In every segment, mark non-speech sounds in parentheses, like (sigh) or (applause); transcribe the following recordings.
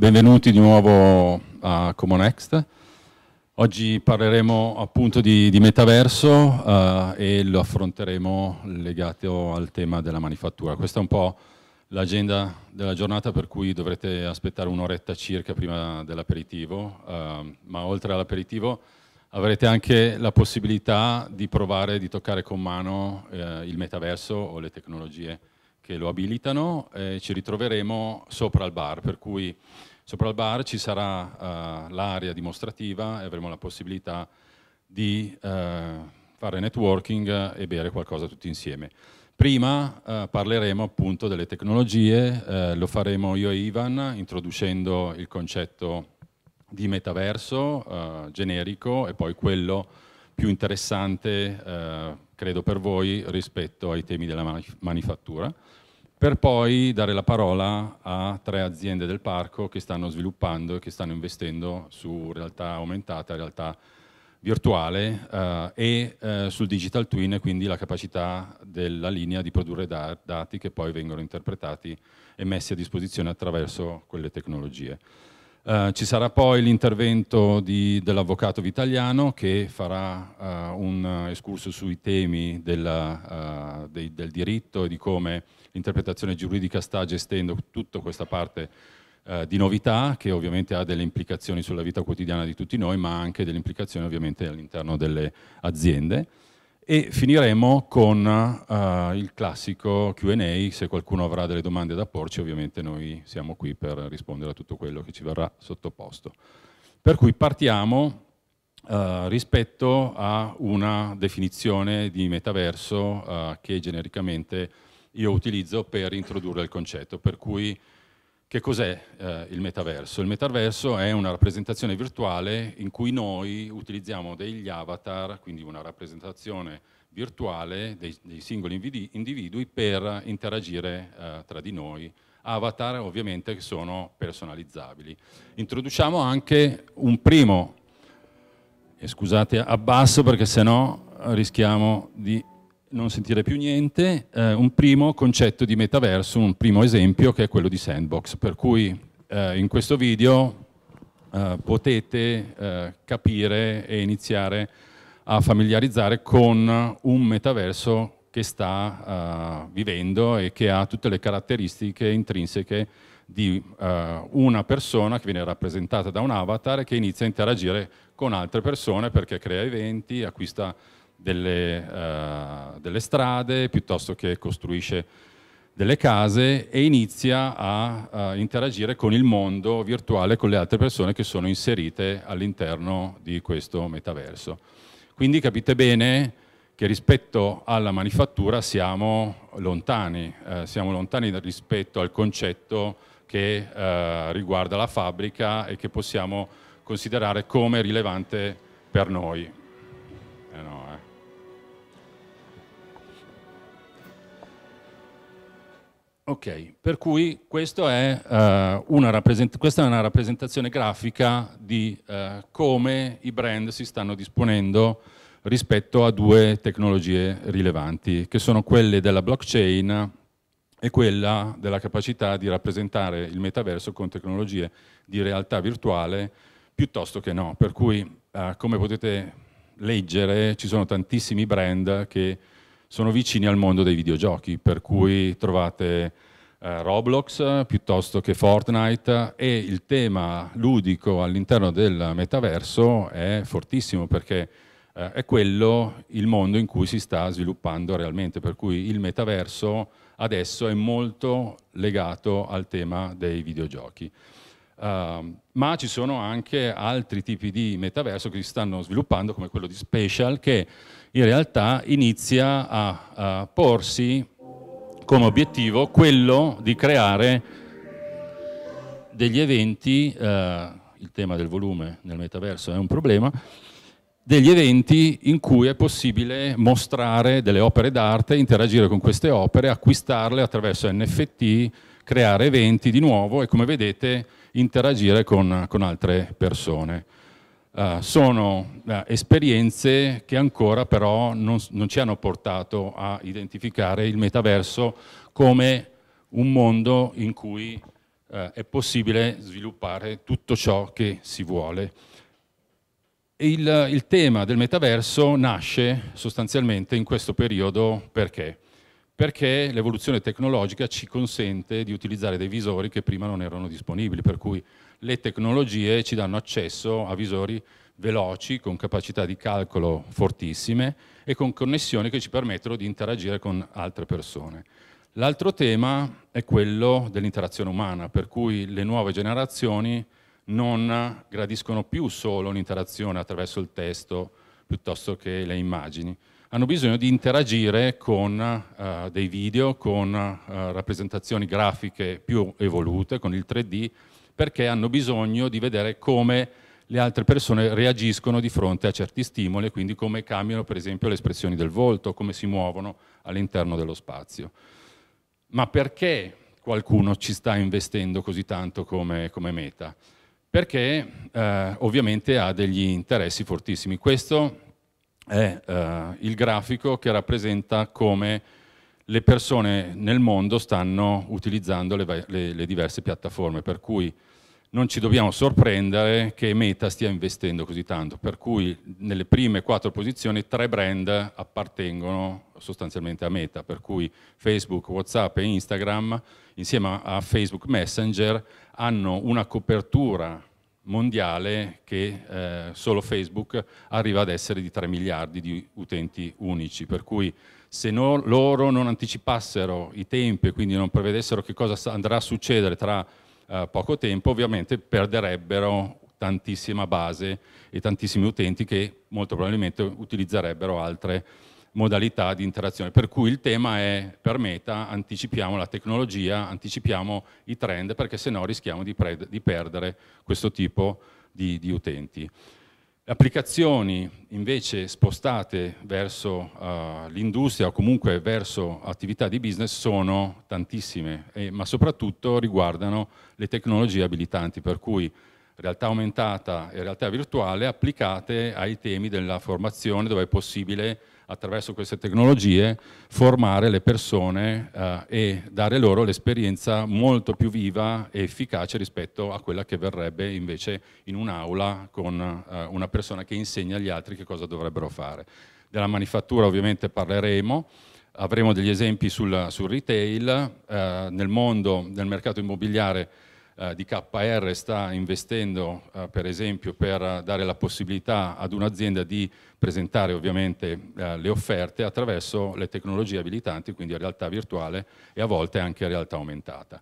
benvenuti di nuovo a Comonext. Oggi parleremo appunto di, di metaverso uh, e lo affronteremo legato al tema della manifattura. Questa è un po' l'agenda della giornata per cui dovrete aspettare un'oretta circa prima dell'aperitivo, uh, ma oltre all'aperitivo avrete anche la possibilità di provare, di toccare con mano uh, il metaverso o le tecnologie che lo abilitano ci ritroveremo sopra il bar, per cui Sopra il bar ci sarà uh, l'area dimostrativa e avremo la possibilità di uh, fare networking e bere qualcosa tutti insieme. Prima uh, parleremo appunto delle tecnologie, lo faremo io e Ivan introducendo il concetto di metaverso generico e poi quello più interessante credo per voi rispetto ai temi della manif manifattura per poi dare la parola a tre aziende del parco che stanno sviluppando e che stanno investendo su realtà aumentata, realtà virtuale eh, e eh, sul digital twin, quindi la capacità della linea di produrre da dati che poi vengono interpretati e messi a disposizione attraverso quelle tecnologie. Uh, ci sarà poi l'intervento dell'avvocato Vitaliano che farà uh, un escurso sui temi della, uh, dei, del diritto e di come l'interpretazione giuridica sta gestendo tutta questa parte eh, di novità che ovviamente ha delle implicazioni sulla vita quotidiana di tutti noi, ma anche delle implicazioni ovviamente all'interno delle aziende. E finiremo con uh, il classico Q&A, se qualcuno avrà delle domande da porci ovviamente noi siamo qui per rispondere a tutto quello che ci verrà sottoposto. Per cui partiamo uh, rispetto a una definizione di metaverso uh, che genericamente io utilizzo per introdurre il concetto, per cui che cos'è eh, il metaverso? Il metaverso è una rappresentazione virtuale in cui noi utilizziamo degli avatar, quindi una rappresentazione virtuale dei, dei singoli individui per interagire eh, tra di noi. Avatar ovviamente che sono personalizzabili. Introduciamo anche un primo, e scusate abbasso perché sennò rischiamo di non sentire più niente, eh, un primo concetto di metaverso, un primo esempio che è quello di Sandbox, per cui eh, in questo video eh, potete eh, capire e iniziare a familiarizzare con un metaverso che sta uh, vivendo e che ha tutte le caratteristiche intrinseche di uh, una persona che viene rappresentata da un avatar e che inizia a interagire con altre persone perché crea eventi, acquista delle, uh, delle strade, piuttosto che costruisce delle case e inizia a, a, interagire con il mondo virtuale, con le altre persone che sono inserite all'interno di questo metaverso. Quindi capite bene che rispetto alla manifattura siamo lontani, eh, siamo lontani rispetto al concetto che eh, riguarda la fabbrica e che possiamo considerare come rilevante per noi. Eh no, Ok, per cui è, una questa è una rappresentazione grafica di uh, come i brand si stanno disponendo rispetto a due tecnologie rilevanti, che sono quelle della blockchain e quella della capacità di rappresentare il metaverso con tecnologie di realtà virtuale piuttosto che no. Per cui, uh, come potete leggere, ci sono tantissimi brand che sono vicini al mondo dei videogiochi, per cui trovate eh, Roblox piuttosto che Fortnite e il tema ludico all'interno del metaverso è fortissimo perché eh, è quello il mondo in cui si sta sviluppando realmente, per cui il metaverso adesso è molto legato al tema dei videogiochi. Uh, ma ci sono anche altri tipi di metaverso che si stanno sviluppando, come quello di Spatial, che in realtà inizia a, a porsi come obiettivo quello di creare degli eventi, eh, il tema del volume nel metaverso è un problema, degli eventi in cui è possibile mostrare delle opere d'arte, interagire con queste opere, acquistarle attraverso NFT, creare eventi di nuovo e come vedete interagire con, con altre persone. Uh, sono uh, esperienze che ancora però non, non, ci hanno portato a identificare il metaverso come un mondo in cui eh, è possibile sviluppare tutto ciò che si vuole. Il, il, tema del metaverso nasce sostanzialmente in questo periodo perché? Perché l'evoluzione tecnologica ci consente di utilizzare dei visori che prima non erano disponibili, per cui le tecnologie ci danno accesso a visori veloci, con capacità di calcolo fortissime e con connessioni che ci permettono di interagire con altre persone. L'altro tema è quello dell'interazione umana, per cui le nuove generazioni non gradiscono più solo un'interazione attraverso il testo piuttosto che le immagini. Hanno bisogno di interagire con uh, dei video, con uh, rappresentazioni grafiche più evolute, con il 3D, perché hanno bisogno di vedere come le altre persone reagiscono di fronte a certi stimoli, quindi come cambiano per esempio le espressioni del volto, come si muovono all'interno dello spazio. Ma perché qualcuno ci sta investendo così tanto come, come meta? Perché eh, ovviamente ha degli interessi fortissimi. Questo è eh, il grafico che rappresenta come le persone nel mondo stanno utilizzando le, le, le diverse piattaforme, per cui non ci dobbiamo sorprendere che Meta stia investendo così tanto, per cui nelle prime quattro posizioni tre brand appartengono sostanzialmente a Meta, per cui Facebook, Whatsapp e Instagram insieme a Facebook Messenger hanno una copertura mondiale che eh, solo Facebook arriva ad essere di 3 miliardi di utenti unici, per cui se no, loro non anticipassero i tempi e quindi non prevedessero che cosa andrà a succedere tra eh, poco tempo, ovviamente perderebbero tantissima base e tantissimi utenti che molto probabilmente utilizzerebbero altre modalità di interazione. Per cui il tema è, per Meta, anticipiamo la tecnologia, anticipiamo i trend, perché se no rischiamo di, di perdere questo tipo di, di utenti. Applicazioni invece spostate verso uh, l'industria o comunque verso attività di business sono tantissime, eh, ma soprattutto riguardano le tecnologie abilitanti, per cui realtà aumentata e realtà virtuale applicate ai temi della formazione dove è possibile attraverso queste tecnologie formare le persone eh, e dare loro l'esperienza molto più viva e efficace rispetto a quella che verrebbe invece in un'aula con eh, una persona che insegna agli altri che cosa dovrebbero fare. Della manifattura ovviamente parleremo, avremo degli esempi sul, sul retail, eh, nel mondo del mercato immobiliare eh, di KR sta investendo eh, per esempio per dare la possibilità ad un'azienda di presentare ovviamente eh, le offerte attraverso le tecnologie abilitanti, quindi realtà virtuale e a volte anche realtà aumentata.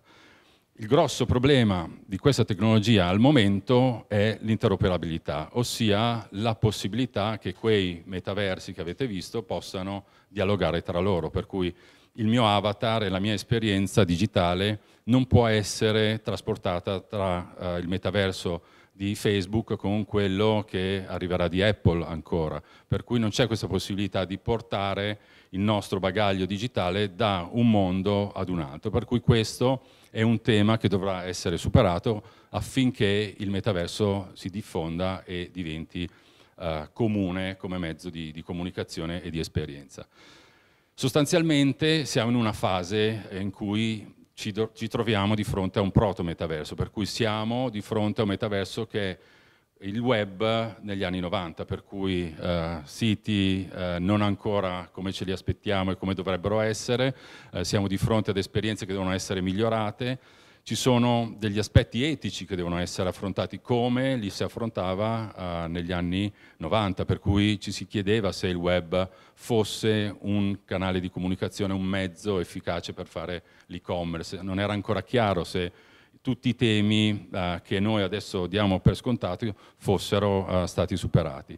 Il grosso problema di questa tecnologia al momento è l'interoperabilità, ossia la possibilità che quei metaversi che avete visto possano dialogare tra loro, per cui il mio avatar e la mia esperienza digitale non può essere trasportata tra uh, il metaverso di Facebook con quello che arriverà di Apple ancora, per cui non c'è questa possibilità di portare il nostro bagaglio digitale da un mondo ad un altro, per cui questo è un tema che dovrà essere superato affinché il metaverso si diffonda e diventi uh, comune come mezzo di, di comunicazione e di esperienza. Sostanzialmente siamo in una fase in cui ci, ci troviamo di fronte a un proto-metaverso, per cui siamo di fronte a un metaverso che è il web negli anni 90, per cui eh, siti eh, non ancora come ce li aspettiamo e come dovrebbero essere, eh, siamo di fronte ad esperienze che devono essere migliorate, ci sono degli aspetti etici che devono essere affrontati come li si affrontava eh, negli anni 90, per cui ci si chiedeva se il web fosse un canale di comunicazione, un mezzo efficace per fare l'e-commerce. Non era ancora chiaro se tutti i temi eh, che noi adesso diamo per scontati fossero eh, stati superati.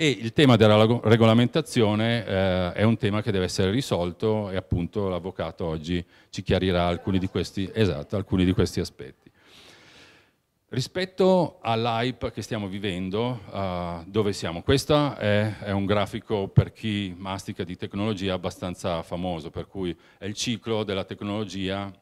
E il tema della regolamentazione eh, è un tema che deve essere risolto e appunto l'avvocato oggi ci chiarirà alcuni di questi, esatto, alcuni di questi aspetti. Rispetto all'hype che stiamo vivendo, uh, dove siamo? Questo è, è, un grafico per chi mastica di tecnologia abbastanza famoso, per cui è il ciclo della tecnologia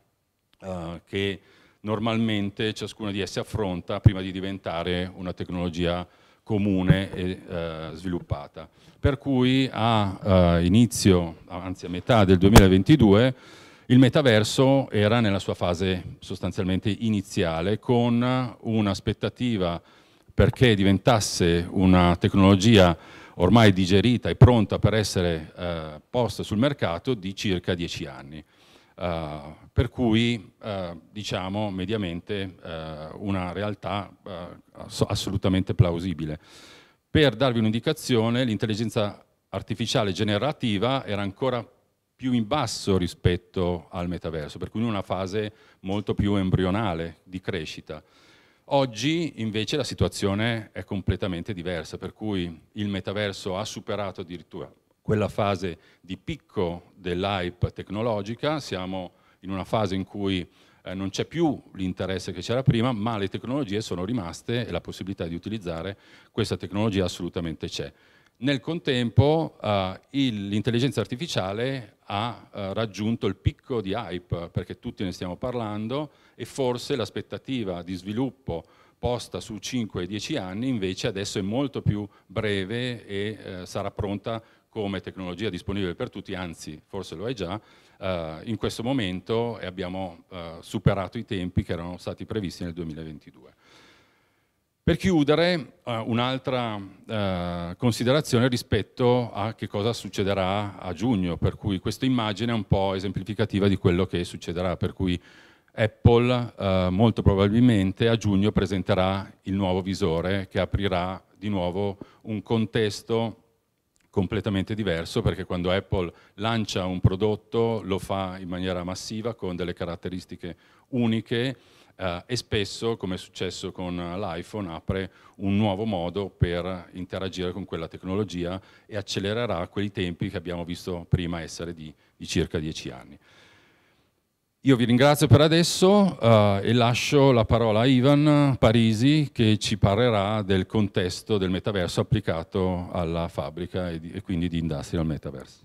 uh, che normalmente ciascuno di esse affronta prima di diventare una tecnologia comune e eh, sviluppata. Per cui a eh, inizio, anzi a metà del 2022, Il metaverso era nella sua fase sostanzialmente iniziale con un'aspettativa perché diventasse una tecnologia ormai digerita e pronta per essere eh, posta sul mercato di circa dieci anni. Uh, per cui uh, diciamo mediamente uh, una realtà assolutamente plausibile. Per darvi un'indicazione, l'intelligenza artificiale generativa era ancora più in basso rispetto al metaverso, per cui in una fase molto più embrionale di crescita. Oggi invece la situazione è completamente diversa, per cui il metaverso ha superato addirittura quella fase di picco dell'hype tecnologica, siamo in una fase in cui eh, non c'è più l'interesse che c'era prima, ma le tecnologie sono rimaste e la possibilità di utilizzare questa tecnologia assolutamente c'è. Nel contempo eh, l'intelligenza artificiale ha eh, raggiunto il picco di hype, perché tutti ne stiamo parlando, e forse l'aspettativa di sviluppo posta su 5-10 anni invece adesso è molto più breve e eh, sarà pronta come tecnologia disponibile per tutti, anzi forse lo è già, eh, in questo momento e abbiamo eh, superato i tempi che erano stati previsti nel 2022. Per chiudere, eh, un'altra eh, considerazione rispetto a che cosa succederà a giugno, per cui questa immagine è un po' esemplificativa di quello che succederà, per cui Apple eh, molto probabilmente a giugno presenterà il nuovo visore che aprirà di nuovo un contesto completamente diverso perché quando Apple lancia un prodotto lo fa in maniera massiva con delle caratteristiche uniche eh, e spesso, come è successo con l'iPhone, apre un nuovo modo per interagire con quella tecnologia e accelererà quei tempi che abbiamo visto prima essere di, di circa dieci anni. Io vi ringrazio per adesso uh, e lascio la parola a Ivan Parisi che ci parlerà del contesto del metaverso applicato alla fabbrica e, di, e quindi di Industrial Metaverse.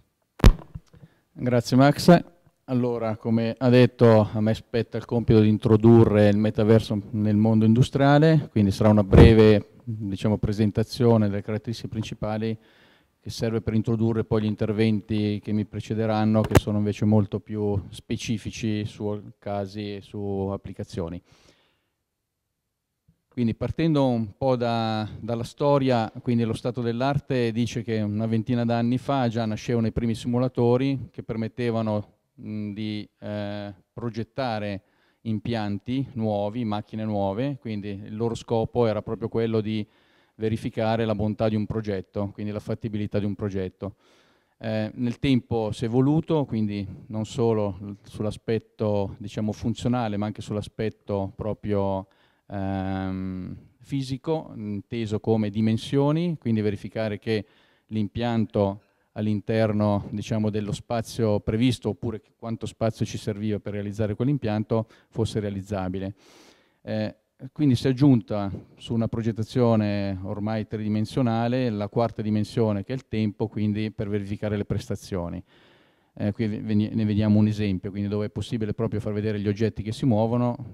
Grazie Max. Allora, come ha detto, a me spetta il compito di introdurre il metaverso nel mondo industriale, quindi sarà una breve diciamo, presentazione delle caratteristiche principali che serve per introdurre poi gli interventi che mi precederanno, che sono invece molto più specifici su casi e su applicazioni. Quindi partendo un po' da, dalla storia, quindi lo stato dell'arte dice che una ventina d'anni fa già nascevano i primi simulatori che permettevano mh, di eh, progettare impianti nuovi, macchine nuove, quindi il loro scopo era proprio quello di verificare la bontà di un progetto, quindi la fattibilità di un progetto. Eh, nel tempo si è evoluto, quindi non solo sull'aspetto diciamo, funzionale, ma anche sull'aspetto proprio ehm, fisico, inteso come dimensioni, quindi verificare che l'impianto all'interno diciamo, dello spazio previsto oppure quanto spazio ci serviva per realizzare quell'impianto fosse realizzabile. Eh, quindi si è aggiunta su una progettazione ormai tridimensionale la quarta dimensione che è il tempo, quindi per verificare le prestazioni. Eh, qui ne vediamo un esempio, quindi dove è possibile proprio far vedere gli oggetti che si muovono,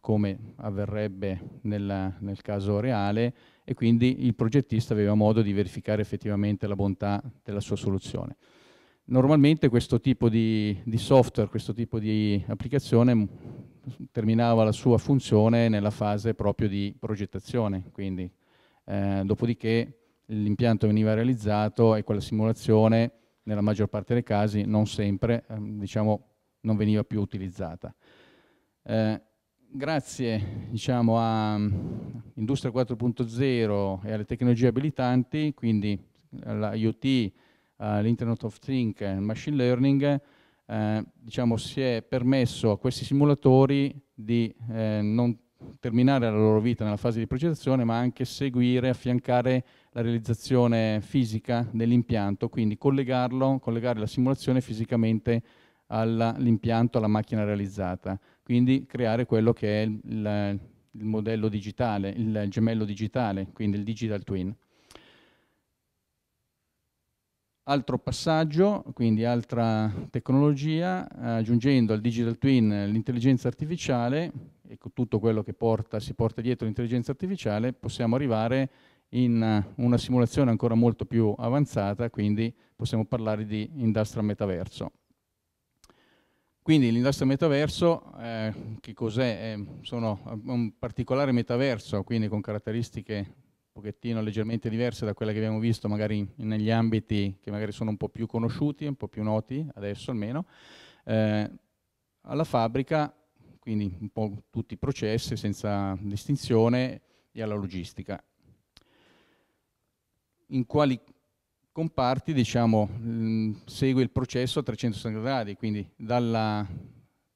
come avverrebbe nella, nel caso reale, e quindi il progettista aveva modo di verificare effettivamente la bontà della sua soluzione. Normalmente questo tipo di, di software, questo tipo di applicazione terminava la sua funzione nella fase proprio di progettazione, quindi eh, dopodiché l'impianto veniva realizzato e quella simulazione nella maggior parte dei casi, non sempre, eh, diciamo, non veniva più utilizzata. Eh, grazie diciamo, a Industria 4.0 e alle tecnologie abilitanti, quindi alla IoT, all'Internet of Things Machine Learning, eh, diciamo, si è permesso a questi simulatori di eh, non terminare la loro vita nella fase di progettazione, ma anche seguire, affiancare la realizzazione fisica dell'impianto, quindi collegarlo, collegare la simulazione fisicamente all'impianto, alla macchina realizzata, quindi creare quello che è il, il, modello digitale, il gemello digitale, quindi il digital twin. Altro passaggio, quindi altra tecnologia, aggiungendo al digital twin l'intelligenza artificiale e con tutto quello che porta, si porta dietro l'intelligenza artificiale, possiamo arrivare in una simulazione ancora molto più avanzata, quindi possiamo parlare di industrial metaverso. Quindi l'industria metaverso, eh, che cos'è? Eh, sono un particolare metaverso, quindi con caratteristiche pochettino leggermente diverse da quelle che abbiamo visto magari negli ambiti che magari sono un po' più conosciuti, un po' più noti, adesso almeno, eh, alla fabbrica, quindi un po' tutti i processi senza distinzione e alla logistica. In quali comparti diciamo, mh, segue il processo a 360 gradi, quindi dalla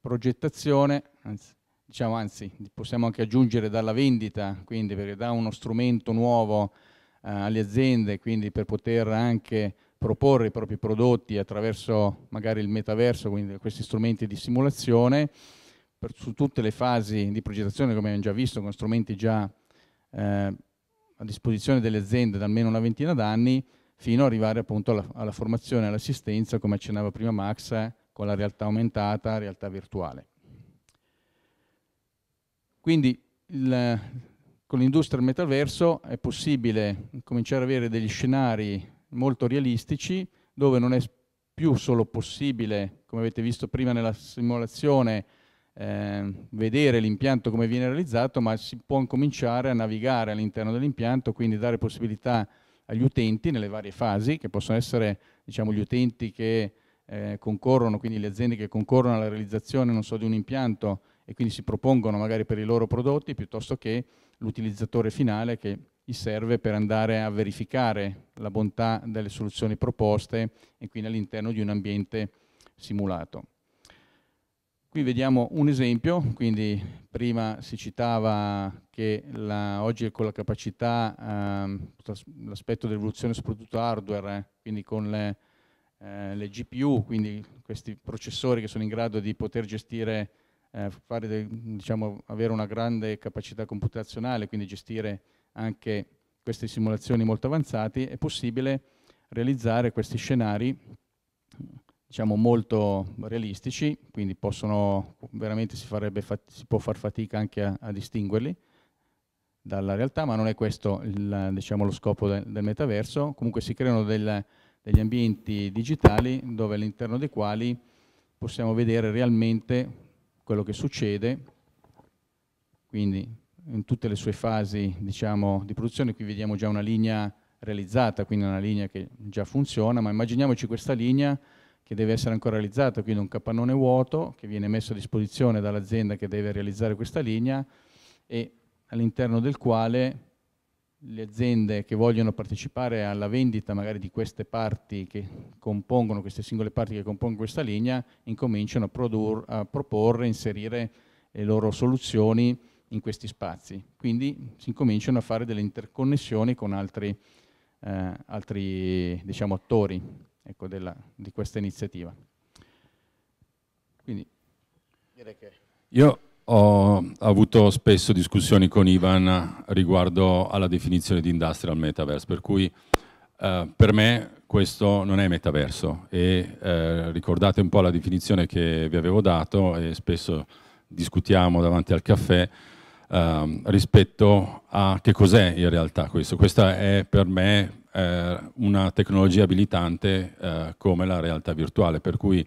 progettazione, anzi, diciamo, anzi possiamo anche aggiungere dalla vendita, quindi perché dà uno strumento nuovo eh, alle aziende, quindi per poter anche proporre i propri prodotti attraverso magari il metaverso, quindi questi strumenti di simulazione, per, su tutte le fasi di progettazione come abbiamo già visto, con strumenti già eh, a disposizione delle aziende da almeno una ventina d'anni, fino ad arrivare appunto alla, alla formazione e all'assistenza, come accennava prima Max, eh, con la realtà aumentata, realtà virtuale. Quindi il, con l'industria del metaverso è possibile cominciare ad avere degli scenari molto realistici dove non è più solo possibile, come avete visto prima nella simulazione, eh, vedere l'impianto come viene realizzato, ma si può cominciare a navigare all'interno dell'impianto, quindi dare possibilità agli utenti nelle varie fasi, che possono essere diciamo, gli utenti che eh, concorrono, quindi le aziende che concorrono alla realizzazione non so, di un impianto e quindi si propongono magari per i loro prodotti, piuttosto che l'utilizzatore finale che gli serve per andare a verificare la bontà delle soluzioni proposte e quindi all'interno di un ambiente simulato. Qui vediamo un esempio, quindi prima si citava che la, oggi con la capacità, ehm, l'aspetto dell'evoluzione soprattutto hardware, eh, quindi con le, eh, le, GPU, quindi questi processori che sono in grado di poter gestire, eh, de, diciamo, avere una grande capacità computazionale, quindi gestire anche queste simulazioni molto avanzate, è possibile realizzare questi scenari diciamo, molto realistici, quindi possono, veramente si, si può far fatica anche a, a, distinguerli dalla realtà, ma non è questo il, diciamo, lo scopo del, del, metaverso. Comunque si creano del, degli ambienti digitali dove all'interno dei quali possiamo vedere realmente quello che succede, quindi in tutte le sue fasi diciamo, di produzione, qui vediamo già una linea realizzata, quindi una linea che già funziona, ma immaginiamoci questa linea che deve essere ancora realizzata, quindi un capannone vuoto che viene messo a disposizione dall'azienda che deve realizzare questa linea e all'interno del quale le aziende che vogliono partecipare alla vendita magari di queste parti che compongono, queste singole parti che compongono questa linea, incominciano a, produrre, a proporre, inserire le loro soluzioni in questi spazi. Quindi si incominciano a fare delle interconnessioni con altri, eh, altri diciamo, attori ecco, della, di questa iniziativa. Quindi direi che... Io ho avuto spesso discussioni con Ivan riguardo alla definizione di industrial metaverse, per cui eh, per me questo non è metaverso e eh, ricordate un po' la definizione che vi avevo dato e spesso discutiamo davanti al caffè eh, rispetto a che cos'è in realtà questo. Questa è per me eh, una tecnologia abilitante eh, come la realtà virtuale, per cui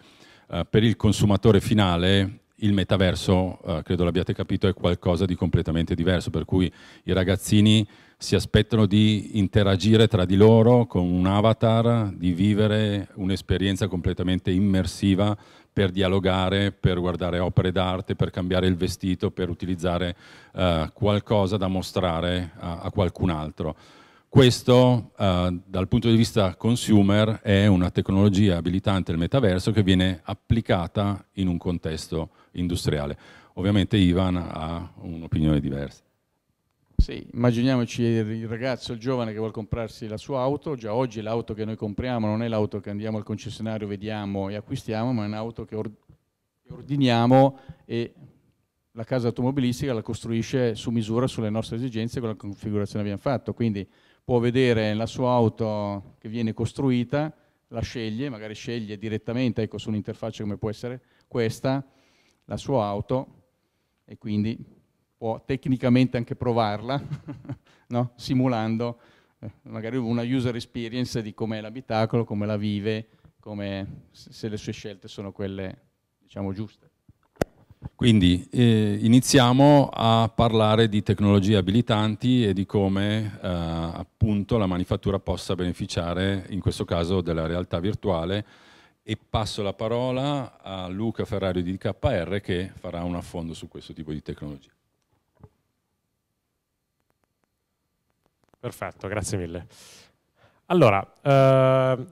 eh, per il consumatore finale il metaverso, eh, credo l'abbiate capito, è qualcosa di completamente diverso, per cui i ragazzini si aspettano di interagire tra di loro con un avatar, di vivere un'esperienza completamente immersiva per dialogare, per guardare opere d'arte, per cambiare il vestito, per utilizzare uh, qualcosa da mostrare a, a qualcun altro. Questo uh, dal punto di vista consumer è una tecnologia abilitante del metaverso che viene applicata in un contesto industriale. Ovviamente Ivan ha un'opinione diversa. Sì, immaginiamoci il ragazzo, il giovane che vuole comprarsi la sua auto, già oggi l'auto che noi compriamo non è l'auto che andiamo al concessionario, vediamo e acquistiamo, ma è un'auto che, ordiniamo e la casa automobilistica la costruisce su misura sulle nostre esigenze con la configurazione che abbiamo fatto. Quindi può vedere la sua auto che viene costruita, la sceglie, magari sceglie direttamente ecco, su un'interfaccia come può essere questa, la sua auto e quindi può tecnicamente anche provarla, (laughs) no? simulando eh, magari una user experience di com'è l'abitacolo, come la vive, come se le sue scelte sono quelle diciamo, giuste. Quindi eh, iniziamo a parlare di tecnologie abilitanti e di come eh, appunto la manifattura possa beneficiare in questo caso della realtà virtuale e passo la parola a Luca Ferrario di KR che farà un affondo su questo tipo di tecnologia. Perfetto, grazie mille. Allora, eh,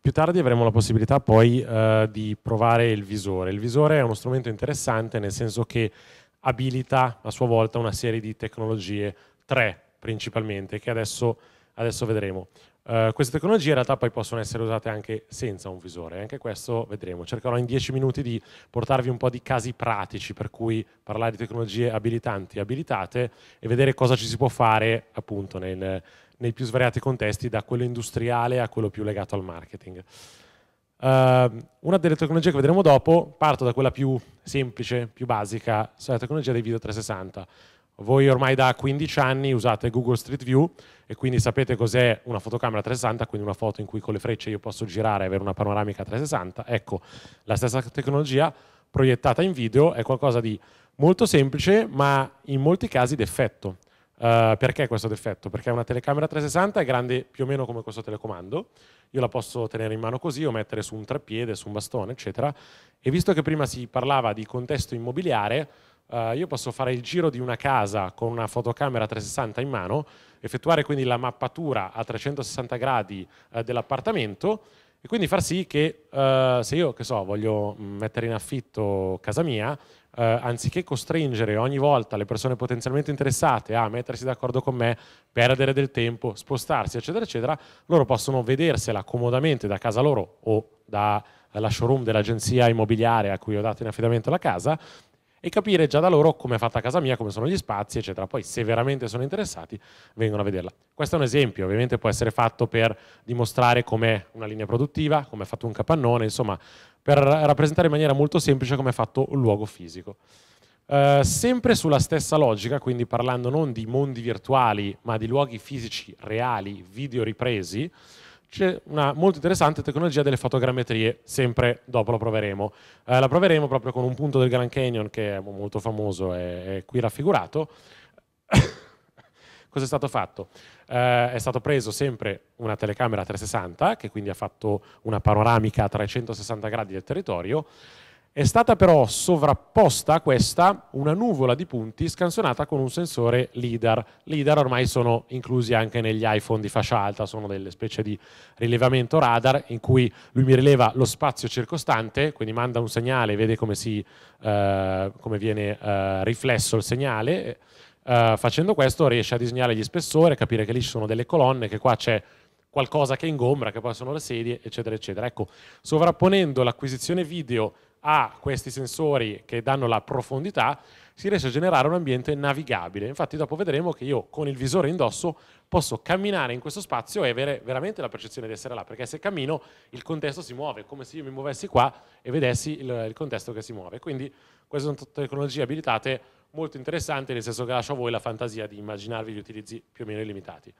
più tardi avremo la possibilità poi eh, di provare il visore. Il visore è uno strumento interessante nel senso che abilita a sua volta una serie di tecnologie, tre principalmente, che adesso, adesso vedremo. Uh, queste tecnologie in realtà poi possono essere usate anche senza un visore, anche questo vedremo. Cercherò in dieci minuti di portarvi un po' di casi pratici per cui parlare di tecnologie abilitanti e abilitate e vedere cosa ci si può fare appunto nel, nei più svariati contesti, da quello industriale a quello più legato al marketing. Uh, una delle tecnologie che vedremo dopo, parto da quella più semplice, più basica, cioè la tecnologia dei video 360. Voi ormai da 15 anni usate Google Street View e quindi sapete cos'è una fotocamera 360, quindi una foto in cui con le frecce io posso girare e avere una panoramica 360. Ecco, la stessa tecnologia proiettata in video è qualcosa di molto semplice ma in molti casi d'effetto. Uh, perché questo difetto? Perché una telecamera 360 è grande più o meno come questo telecomando, io la posso tenere in mano così o mettere su un treppiede, su un bastone, eccetera, e visto che prima si parlava di contesto immobiliare, uh, io posso fare il giro di una casa con una fotocamera 360 in mano, effettuare quindi la mappatura a 360 gradi uh, dell'appartamento e quindi far sì che se io, che so, voglio mettere in affitto casa mia, anziché costringere ogni volta le persone potenzialmente interessate a mettersi d'accordo con me, perdere del tempo, spostarsi, eccetera, eccetera, loro possono vedersela comodamente da casa loro o dalla showroom dell'agenzia immobiliare a cui ho dato in affidamento la casa e capire già da loro come è fatta casa mia, come sono gli spazi, eccetera. Poi, se veramente sono interessati, vengono a vederla. Questo è un esempio, ovviamente può essere fatto per dimostrare com'è una linea produttiva, come è fatto un capannone, insomma, per rappresentare in maniera molto semplice come è fatto un luogo fisico. Uh, sempre sulla stessa logica, quindi parlando non di mondi virtuali, ma di luoghi fisici reali, video ripresi, c'è una molto interessante tecnologia delle fotogrammetrie, sempre dopo la proveremo. Uh, la proveremo proprio con un punto del Grand Canyon che è molto famoso e qui raffigurato. (coughs) Cosa è stato fatto? Eh, è stato preso sempre una telecamera 360, che quindi ha fatto una panoramica a 360 gradi del territorio, è stata però sovrapposta a questa una nuvola di punti scansionata con un sensore LIDAR. LIDAR ormai sono inclusi anche negli iPhone di fascia alta, sono delle specie di rilevamento radar in cui lui mi rileva lo spazio circostante, quindi manda un segnale, vede come, si, eh, come viene eh, riflesso il segnale Uh, facendo questo riesce a disegnare gli spessori, capire che lì ci sono delle colonne, che qua c'è qualcosa che ingombra, che poi sono le sedie, eccetera, eccetera. Ecco, sovrapponendo l'acquisizione video a questi sensori che danno la profondità, si riesce a generare un ambiente navigabile. Infatti dopo vedremo che io con il visore indosso posso camminare in questo spazio e avere veramente la percezione di essere là, perché se cammino il contesto si muove, come se io mi muovessi qua e vedessi il, il contesto che si muove. Quindi queste sono tecnologie abilitate molto interessanti, nel senso che lascio a voi la fantasia di immaginarvi gli utilizzi più o meno illimitati.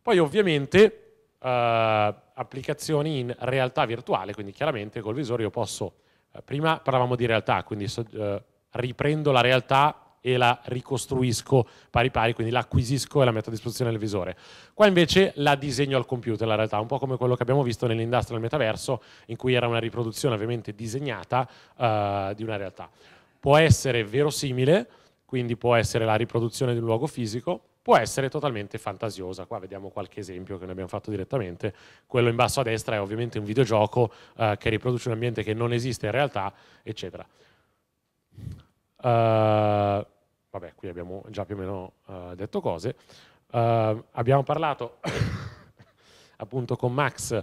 Poi ovviamente Uh, applicazioni in realtà virtuale, quindi chiaramente col visore io posso, prima parlavamo di realtà, quindi uh, riprendo la realtà e la ricostruisco pari pari, quindi la acquisisco e la metto a disposizione del visore. Qua invece la disegno al computer la realtà, un po' come quello che abbiamo visto nell'industrial metaverso, in cui era una riproduzione ovviamente disegnata di una realtà. Può essere verosimile, quindi può essere la riproduzione di un luogo fisico, può essere totalmente fantasiosa. Qua vediamo qualche esempio che ne abbiamo fatto direttamente. Quello in basso a destra è ovviamente un videogioco eh, che riproduce un ambiente che non esiste in realtà, eccetera. Uh, vabbè, qui abbiamo già più o meno uh, detto cose. Uh, abbiamo parlato (coughs) appunto con Max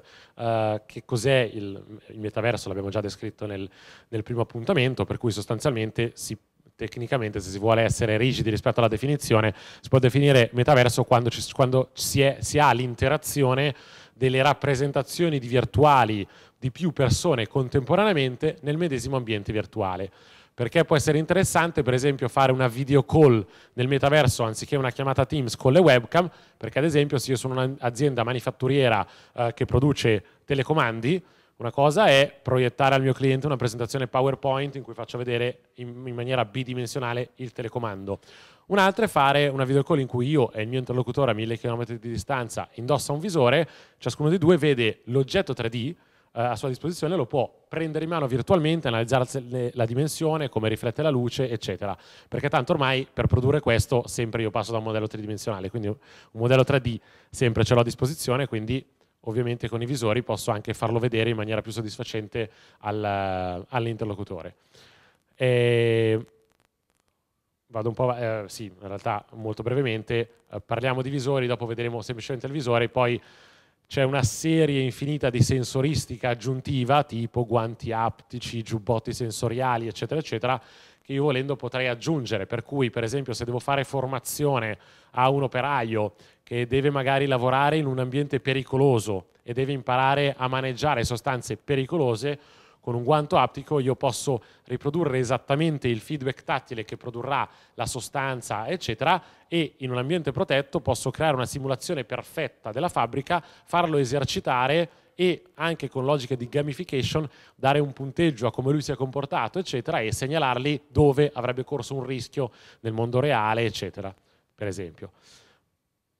che cos'è il, il, metaverso, l'abbiamo già descritto nel, nel primo appuntamento, per cui sostanzialmente si tecnicamente, se si vuole essere rigidi rispetto alla definizione, si può definire metaverso quando, ci, quando si, è, si, ha l'interazione delle rappresentazioni di virtuali di più persone contemporaneamente nel medesimo ambiente virtuale. Perché può essere interessante, per esempio, fare una video call nel metaverso anziché una chiamata Teams con le webcam, perché ad esempio se io sono un'azienda manifatturiera eh, che produce telecomandi, Una cosa è proiettare al mio cliente una presentazione PowerPoint in cui faccio vedere in, in maniera bidimensionale il telecomando. Un'altra è fare una video call in cui io e il mio interlocutore a mille chilometri di distanza indossa un visore, ciascuno dei due vede l'oggetto 3D eh, a sua disposizione, lo può prendere in mano virtualmente, analizzare la dimensione, come riflette la luce, eccetera. Perché tanto ormai per produrre questo sempre io passo da un modello tridimensionale, quindi un modello 3D sempre ce l'ho a disposizione, quindi ovviamente con i visori posso anche farlo vedere in maniera più soddisfacente al, all'interlocutore. E vado un po', eh, sì, in realtà molto brevemente, eh, parliamo di visori, dopo vedremo semplicemente il visore, poi c'è una serie infinita di sensoristica aggiuntiva, tipo guanti aptici, giubbotti sensoriali, eccetera, eccetera, che io volendo potrei aggiungere, per cui per esempio se devo fare formazione a un operaio che deve magari lavorare in un ambiente pericoloso e deve imparare a maneggiare sostanze pericolose, con un guanto aptico io posso riprodurre esattamente il feedback tattile che produrrà la sostanza, eccetera, e in un ambiente protetto posso creare una simulazione perfetta della fabbrica, farlo esercitare e anche con logiche di gamification dare un punteggio a come lui si è comportato, eccetera, e segnalargli dove avrebbe corso un rischio nel mondo reale, eccetera, per esempio.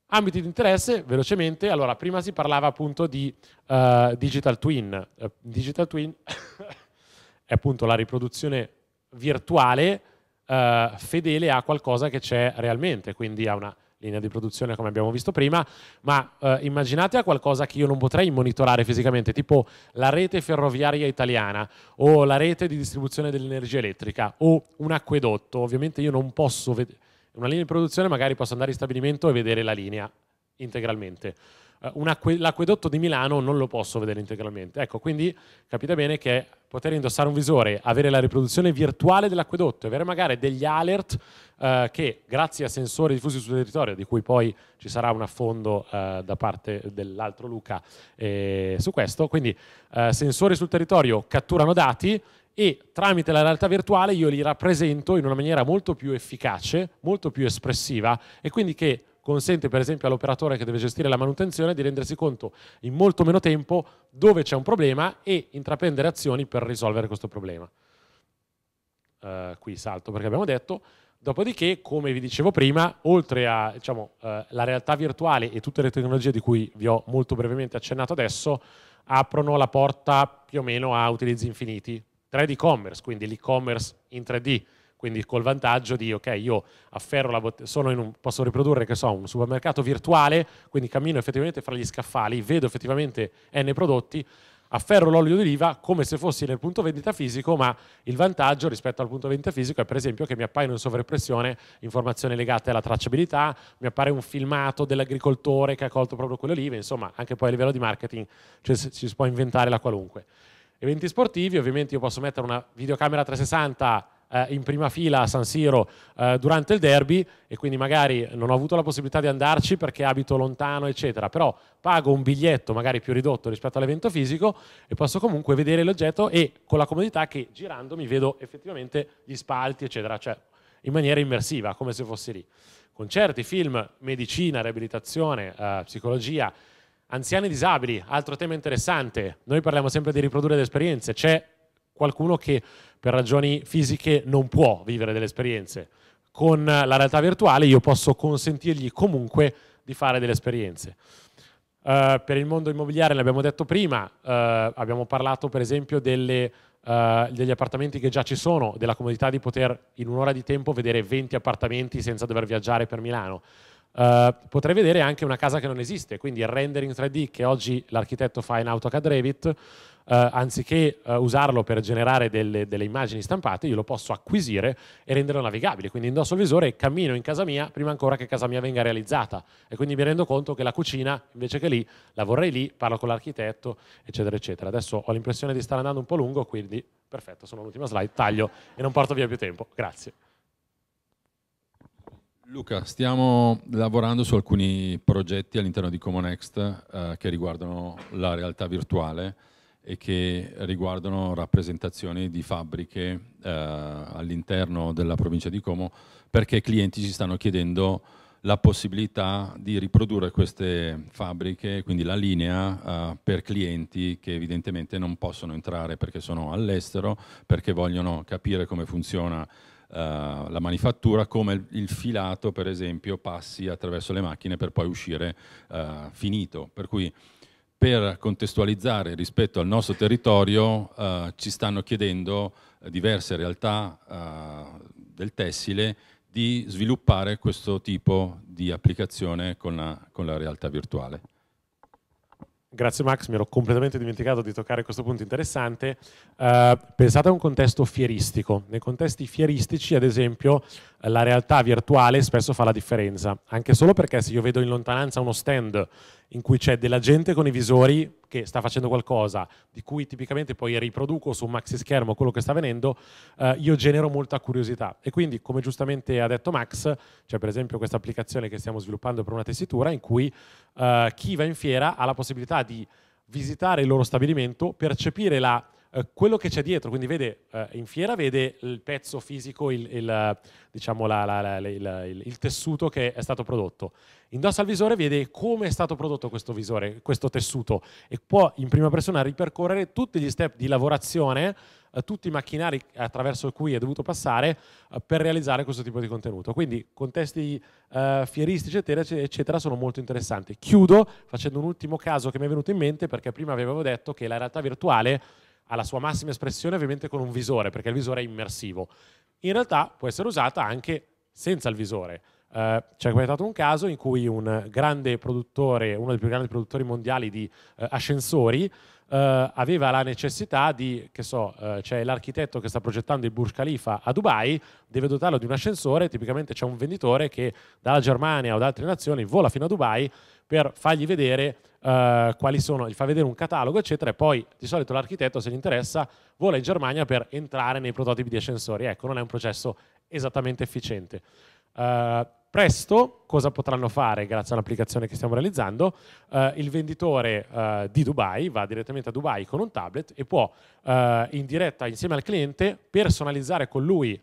Ambiti di interesse, velocemente, allora prima si parlava appunto di uh, digital twin. Uh, digital twin (laughs) è appunto la riproduzione virtuale uh, fedele a qualcosa che c'è realmente, quindi a una linea di produzione come abbiamo visto prima, ma immaginate a qualcosa che io non potrei monitorare fisicamente, tipo la rete ferroviaria italiana o la rete di distribuzione dell'energia elettrica o un acquedotto, ovviamente io non posso vedere una linea di produzione magari posso andare in stabilimento e vedere la linea integralmente. Uh, l'acquedotto di Milano non lo posso vedere integralmente. Ecco, quindi capite bene che poter indossare un visore, avere la riproduzione virtuale dell'acquedotto, avere magari degli alert uh, che grazie a sensori diffusi sul territorio, di cui poi ci sarà un affondo uh, da parte dell'altro Luca eh, su questo, quindi sensori sul territorio catturano dati e tramite la realtà virtuale io li rappresento in una maniera molto più efficace, molto più espressiva e quindi che consente per esempio all'operatore che deve gestire la manutenzione di rendersi conto in molto meno tempo dove c'è un problema e intraprendere azioni per risolvere questo problema. Uh, qui salto perché abbiamo detto, dopodiché come vi dicevo prima, oltre alla diciamo, uh, realtà virtuale e tutte le tecnologie di cui vi ho molto brevemente accennato adesso, aprono la porta più o meno a utilizzi infiniti 3D commerce, quindi l'e-commerce in 3D, quindi col vantaggio di, ok, io afferro la bottega, posso riprodurre, che so, un supermercato virtuale, quindi cammino effettivamente fra gli scaffali, vedo effettivamente N prodotti, afferro l'olio d'oliva come se fossi nel punto vendita fisico, ma il vantaggio rispetto al punto vendita fisico è per esempio che mi appaiono in sovraimpressione informazioni legate alla tracciabilità, mi appare un filmato dell'agricoltore che ha colto proprio quelle olive, insomma anche poi a livello di marketing cioè, ci si può inventare la qualunque. Eventi sportivi, ovviamente io posso mettere una videocamera 360 eh, in prima fila a San Siro eh, durante il derby e quindi magari non ho avuto la possibilità di andarci perché abito lontano, eccetera, però pago un biglietto magari più ridotto rispetto all'evento fisico e posso comunque vedere l'oggetto e con la comodità che girando mi vedo effettivamente gli spalti, eccetera, cioè in maniera immersiva, come se fossi lì. Concerti, film, medicina, riabilitazione, eh, psicologia, Anziani disabili, altro tema interessante. Noi parliamo sempre di riprodurre le esperienze. C'è qualcuno che per ragioni fisiche non può vivere delle esperienze. Con la realtà virtuale io posso consentirgli comunque di fare delle esperienze. Uh, per il mondo immobiliare l'abbiamo detto prima, uh, abbiamo parlato per esempio delle, uh, degli appartamenti che già ci sono, della comodità di poter in un'ora di tempo vedere 20 appartamenti senza dover viaggiare per Milano. Uh, potrei vedere anche una casa che non esiste, quindi il rendering 3D che oggi l'architetto fa in AutoCAD Revit, uh, anziché uh, usarlo per generare delle, delle, immagini stampate, io lo posso acquisire e renderlo navigabile. Quindi indosso il visore e cammino in casa mia prima ancora che casa mia venga realizzata. E quindi mi rendo conto che la cucina, invece che lì, la vorrei lì, parlo con l'architetto, eccetera, eccetera. Adesso ho l'impressione di stare andando un po' lungo, quindi perfetto, sono l'ultima slide, taglio e non porto via più tempo. Grazie. Luca, stiamo lavorando su alcuni progetti all'interno di Comonext eh, che riguardano la realtà virtuale e che riguardano rappresentazioni di fabbriche eh, all'interno della provincia di Como perché i clienti ci stanno chiedendo la possibilità di riprodurre queste fabbriche, quindi la linea uh, per clienti che evidentemente non possono entrare perché sono all'estero, perché vogliono capire come funziona la manifattura, come il filato per esempio passi attraverso le macchine per poi uscire uh, finito. Per cui per contestualizzare rispetto al nostro territorio eh, ci stanno chiedendo diverse realtà eh, del tessile di sviluppare questo tipo di applicazione con la, con la realtà virtuale. Grazie Max, mi ero completamente dimenticato di toccare questo punto interessante. Uh, pensate a un contesto fieristico. Nei contesti fieristici, ad esempio, la realtà virtuale spesso fa la differenza, anche solo perché se io vedo in lontananza uno stand in cui c'è della gente con i visori che sta facendo qualcosa, di cui tipicamente poi riproduco su un maxi schermo quello che sta avvenendo, eh, io genero molta curiosità. E quindi, come giustamente ha detto Max, c'è per esempio questa applicazione che stiamo sviluppando per una tessitura in cui eh, chi va in fiera ha la possibilità di visitare il loro stabilimento, percepire la eh, quello che c'è dietro, quindi vede eh, in fiera vede il pezzo fisico, il, il, diciamo la, la, la, il, il, tessuto che è stato prodotto. Indossa il visore, vede come è stato prodotto questo visore, questo tessuto e può in prima persona ripercorrere tutti gli step di lavorazione, eh, tutti i macchinari attraverso cui è dovuto passare eh, per realizzare questo tipo di contenuto. Quindi contesti eh, fieristici eccetera, eccetera sono molto interessanti. Chiudo facendo un ultimo caso che mi è venuto in mente perché prima avevo detto che la realtà virtuale alla sua massima espressione ovviamente con un visore, perché il visore è immersivo. In realtà può essere usata anche senza il visore. Uh, c'è stato un caso in cui un grande produttore, uno dei più grandi produttori mondiali di uh, ascensori, Uh, aveva la necessità di, che so, uh, c'è l'architetto che sta progettando il Burj Khalifa a Dubai, deve dotarlo di un ascensore, tipicamente c'è un venditore che dalla Germania o da altre nazioni vola fino a Dubai per fargli vedere uh, quali sono, gli fa vedere un catalogo, eccetera, e poi di solito l'architetto, se gli interessa, vola in Germania per entrare nei prototipi di ascensori. Ecco, non è un processo esattamente efficiente. Uh, presto, cosa potranno fare grazie all'applicazione che stiamo realizzando? Uh, il venditore uh, di Dubai va direttamente a Dubai con un tablet e può in diretta insieme al cliente personalizzare con lui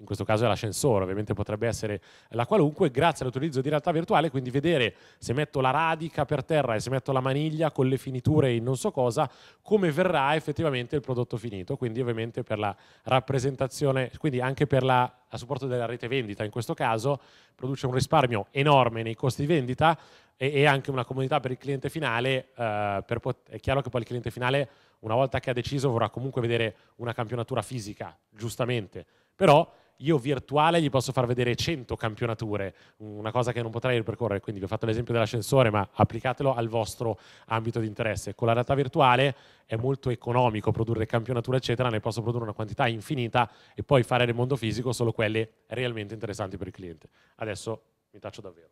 in questo caso è l'ascensore, ovviamente potrebbe essere la qualunque, grazie all'utilizzo di realtà virtuale, quindi vedere se metto la radica per terra e se metto la maniglia con le finiture in non so cosa, come verrà effettivamente il prodotto finito, quindi ovviamente per la rappresentazione, quindi anche per la, a supporto della rete vendita in questo caso, produce un risparmio enorme nei costi di vendita e, e anche una comodità per il cliente finale, eh, è chiaro che poi il cliente finale una volta che ha deciso vorrà comunque vedere una campionatura fisica, giustamente, però io virtuale gli posso far vedere 100 campionature, una cosa che non potrei ripercorrere, quindi vi ho fatto l'esempio dell'ascensore, ma applicatelo al vostro ambito di interesse. Con la realtà virtuale è molto economico produrre campionature, eccetera, ne posso produrre una quantità infinita e poi fare nel mondo fisico solo quelle realmente interessanti per il cliente. Adesso mi taccio davvero.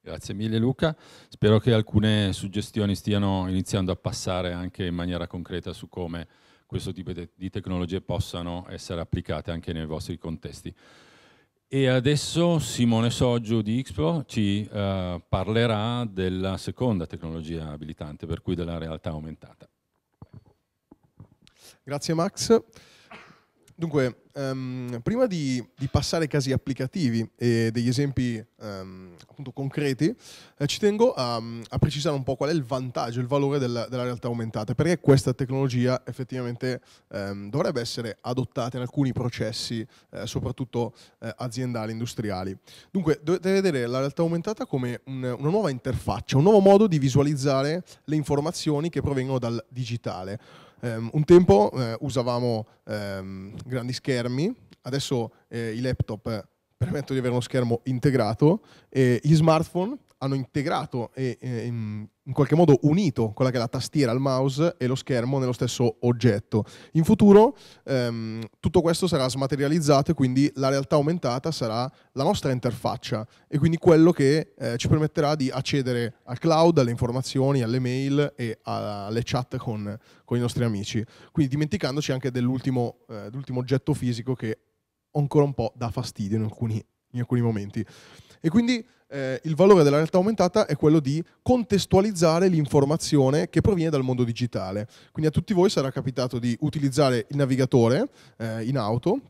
Grazie mille Luca, spero che alcune suggestioni stiano iniziando a passare anche in maniera concreta su come questo tipo di tecnologie possano essere applicate anche nei vostri contesti. E adesso Simone Soggio di Xpro ci uh, parlerà della seconda tecnologia abilitante, per cui della realtà aumentata. Grazie Max. Dunque, um, prima di, di, passare ai casi applicativi e degli esempi um, appunto concreti, eh, ci tengo a, a, precisare un po' qual è il vantaggio, il valore della, della realtà aumentata, perché questa tecnologia effettivamente um, dovrebbe essere adottata in alcuni processi, eh, soprattutto eh, aziendali, industriali. Dunque, dovete vedere la realtà aumentata come un, una nuova interfaccia, un nuovo modo di visualizzare le informazioni che provengono dal digitale. Um, un tempo eh, usavamo um, grandi schermi, adesso eh, i laptop permettono di avere uno schermo integrato e gli smartphone hanno integrato e, in, qualche modo unito quella che è la tastiera, il mouse e lo schermo nello stesso oggetto. In futuro ehm, tutto questo sarà smaterializzato e quindi la realtà aumentata sarà la nostra interfaccia e quindi quello che eh, ci permetterà di accedere al cloud, alle informazioni, alle mail e alle chat con, con i nostri amici. Quindi dimenticandoci anche dell'ultimo, eh, dell'ultimo oggetto fisico che ancora un po' dà fastidio in alcuni, in alcuni momenti. E quindi eh, il valore della realtà aumentata è quello di contestualizzare l'informazione che proviene dal mondo digitale. Quindi a tutti voi sarà capitato di utilizzare il navigatore eh, in auto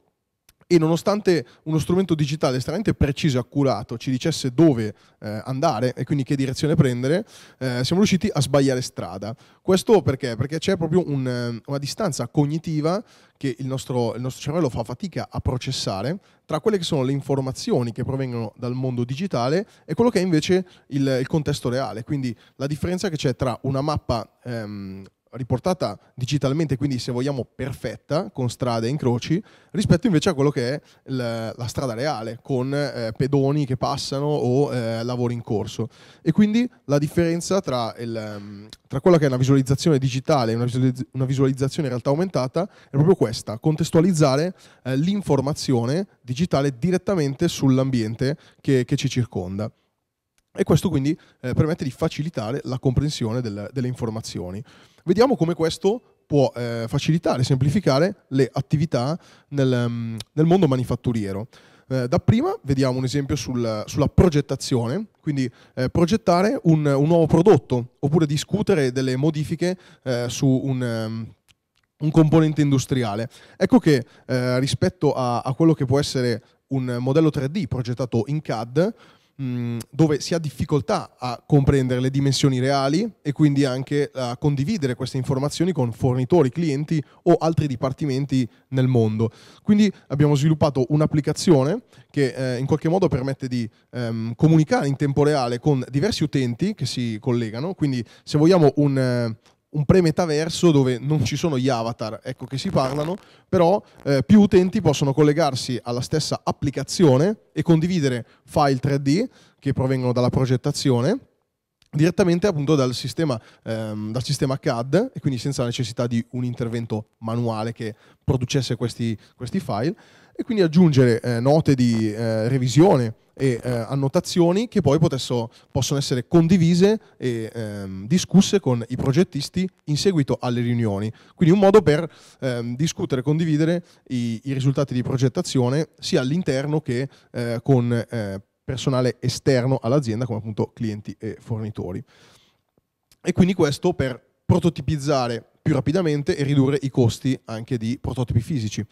e nonostante uno strumento digitale estremamente preciso e accurato ci dicesse dove eh, andare e quindi che direzione prendere, eh, siamo riusciti a sbagliare strada. Questo perché? Perché c'è proprio un, eh, una distanza cognitiva che il nostro, il nostro cervello fa fatica a processare tra quelle che sono le informazioni che provengono dal mondo digitale e quello che è invece il, il contesto reale. Quindi la differenza che c'è tra una mappa ehm, riportata digitalmente, quindi se vogliamo perfetta, con strade e incroci, rispetto invece a quello che è la, la strada reale, con eh, pedoni che passano o eh, lavori in corso. E quindi la differenza tra, il, ehm, tra quella che è una visualizzazione digitale e una, visualizz una visualizzazione in realtà aumentata è proprio questa, contestualizzare eh, l'informazione digitale direttamente sull'ambiente che, che ci circonda e questo quindi eh, permette di facilitare la comprensione del, delle informazioni. Vediamo come questo può eh, facilitare semplificare le attività nel, mm, nel mondo manifatturiero. Eh, dapprima vediamo un esempio sul, sulla progettazione, quindi eh, progettare un, un, nuovo prodotto oppure discutere delle modifiche eh, su un, um, un, componente industriale. Ecco che eh, rispetto a, a quello che può essere un modello 3D progettato in CAD, dove si ha difficoltà a comprendere le dimensioni reali e quindi anche a condividere queste informazioni con fornitori, clienti o altri dipartimenti nel mondo. Quindi abbiamo sviluppato un'applicazione che eh, in qualche modo permette di ehm, comunicare in tempo reale con diversi utenti che si collegano, quindi se vogliamo un, eh, un pre-metaverso dove non ci sono gli avatar ecco, che si parlano, però eh, più utenti possono collegarsi alla stessa applicazione e condividere file 3D che provengono dalla progettazione direttamente appunto dal sistema, ehm, dal sistema CAD e quindi senza la necessità di un intervento manuale che producesse questi, questi file e quindi aggiungere eh, note di eh, revisione e eh, annotazioni che poi potessero, possono essere condivise e ehm, discusse con i progettisti in seguito alle riunioni. Quindi un modo per ehm, discutere e condividere i, i, risultati di progettazione sia all'interno che eh, con eh, personale esterno all'azienda come appunto clienti e fornitori. E quindi questo per prototipizzare più rapidamente e ridurre i costi anche di prototipi fisici.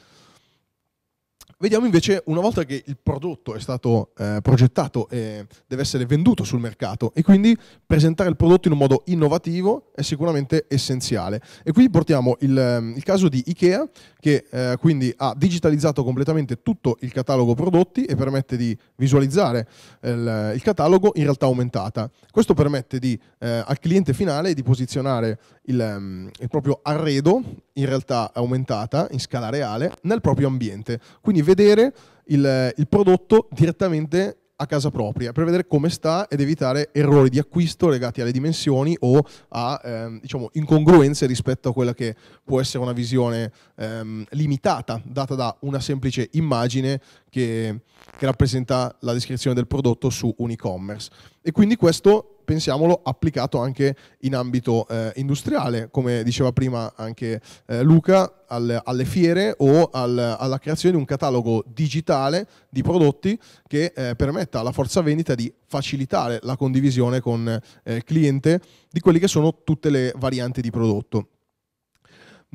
Vediamo invece una volta che il prodotto è stato eh, progettato e deve essere venduto sul mercato e quindi presentare il prodotto in un modo innovativo è sicuramente essenziale. E qui portiamo il, ehm, il caso di Ikea che eh, quindi ha digitalizzato completamente tutto il catalogo prodotti e permette di visualizzare il, il catalogo in realtà aumentata. Questo permette di, eh, al cliente finale di posizionare il, um, il proprio arredo in realtà aumentata in scala reale nel proprio ambiente. Quindi vedere il, il prodotto direttamente a casa propria per vedere come sta ed evitare errori di acquisto legati alle dimensioni o a ehm, diciamo, incongruenze rispetto a quella che può essere una visione ehm, limitata data da una semplice immagine che, che rappresenta la descrizione del prodotto su un e-commerce. E quindi questo pensiamolo applicato anche in ambito eh, industriale, come diceva prima anche eh, Luca, al, alle fiere o al, alla creazione di un catalogo digitale di prodotti che eh, permetta alla forza vendita di facilitare la condivisione con eh, il cliente di quelle che sono tutte le varianti di prodotto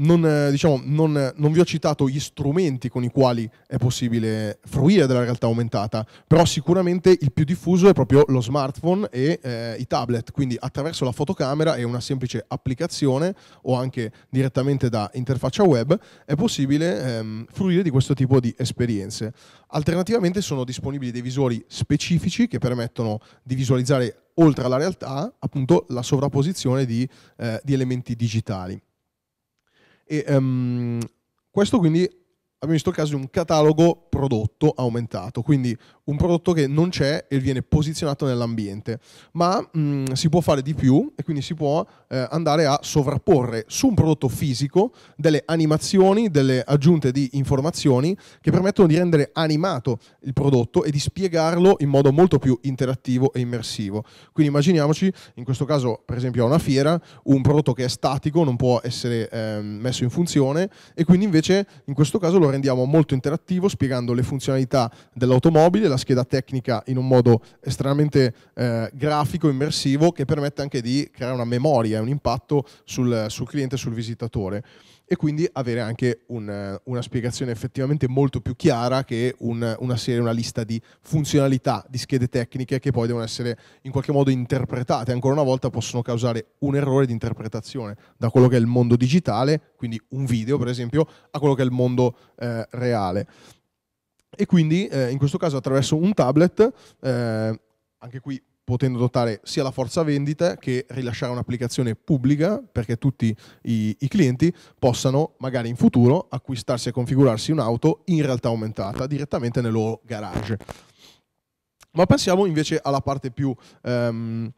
non, eh, diciamo, non, non, vi ho citato gli strumenti con i quali è possibile fruire della realtà aumentata, però sicuramente il più diffuso è proprio lo smartphone e eh, i tablet, quindi attraverso la fotocamera e una semplice applicazione o anche direttamente da interfaccia web è possibile ehm, fruire di questo tipo di esperienze. Alternativamente sono disponibili dei visori specifici che permettono di visualizzare oltre alla realtà appunto la sovrapposizione di, eh, di elementi digitali. E, um, questo quindi abbiamo visto il caso di un catalogo prodotto aumentato, quindi un prodotto che non c'è e viene posizionato nell'ambiente, ma mh, mm, si può fare di più e quindi si può eh, andare a sovrapporre su un prodotto fisico delle animazioni, delle aggiunte di informazioni che permettono di rendere animato il prodotto e di spiegarlo in modo molto più interattivo e immersivo. Quindi immaginiamoci, in questo caso per esempio a una fiera, un prodotto che è statico non può essere eh, messo in funzione e quindi invece in questo caso lo rendiamo molto interattivo spiegando le funzionalità dell'automobile, la scheda tecnica in un modo estremamente eh, grafico, immersivo, che permette anche di creare una memoria un impatto sul, sul cliente sul visitatore e quindi avere anche un, una spiegazione effettivamente molto più chiara che un, una serie, una lista di funzionalità, di schede tecniche che poi devono essere in qualche modo interpretate. Ancora una volta possono causare un errore di interpretazione da quello che è il mondo digitale, quindi un video per esempio, a quello che è il mondo eh, reale. E quindi eh, in questo caso attraverso un tablet, eh, anche qui potendo dotare sia la forza vendita che rilasciare un'applicazione pubblica perché tutti i, i, clienti possano magari in futuro acquistarsi e configurarsi un'auto in realtà aumentata direttamente nel loro garage. Ma passiamo invece alla parte più... Um,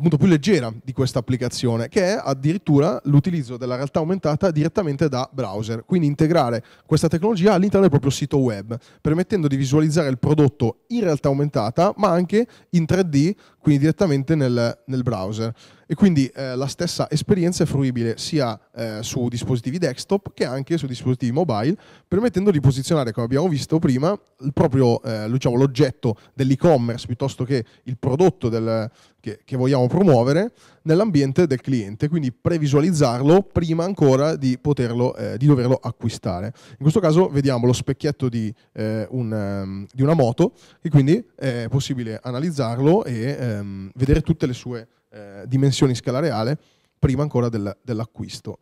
appunto più leggera di questa applicazione, che è addirittura l'utilizzo della realtà aumentata direttamente da browser, quindi integrare questa tecnologia all'interno del proprio sito web, permettendo di visualizzare il prodotto in realtà aumentata, ma anche in 3D, quindi direttamente nel, nel browser. E quindi eh, la stessa esperienza è fruibile sia eh, su dispositivi desktop che anche su dispositivi mobile, permettendo di posizionare, come abbiamo visto prima, proprio, eh, diciamo, l'oggetto dell'e-commerce piuttosto che il prodotto del, che, che, vogliamo promuovere nell'ambiente del cliente, quindi previsualizzarlo prima ancora di, poterlo, eh, di doverlo acquistare. In questo caso vediamo lo specchietto di, eh, un, um, di una moto e quindi è possibile analizzarlo e um, vedere tutte le sue eh, dimensioni in scala reale prima ancora del, dell'acquisto.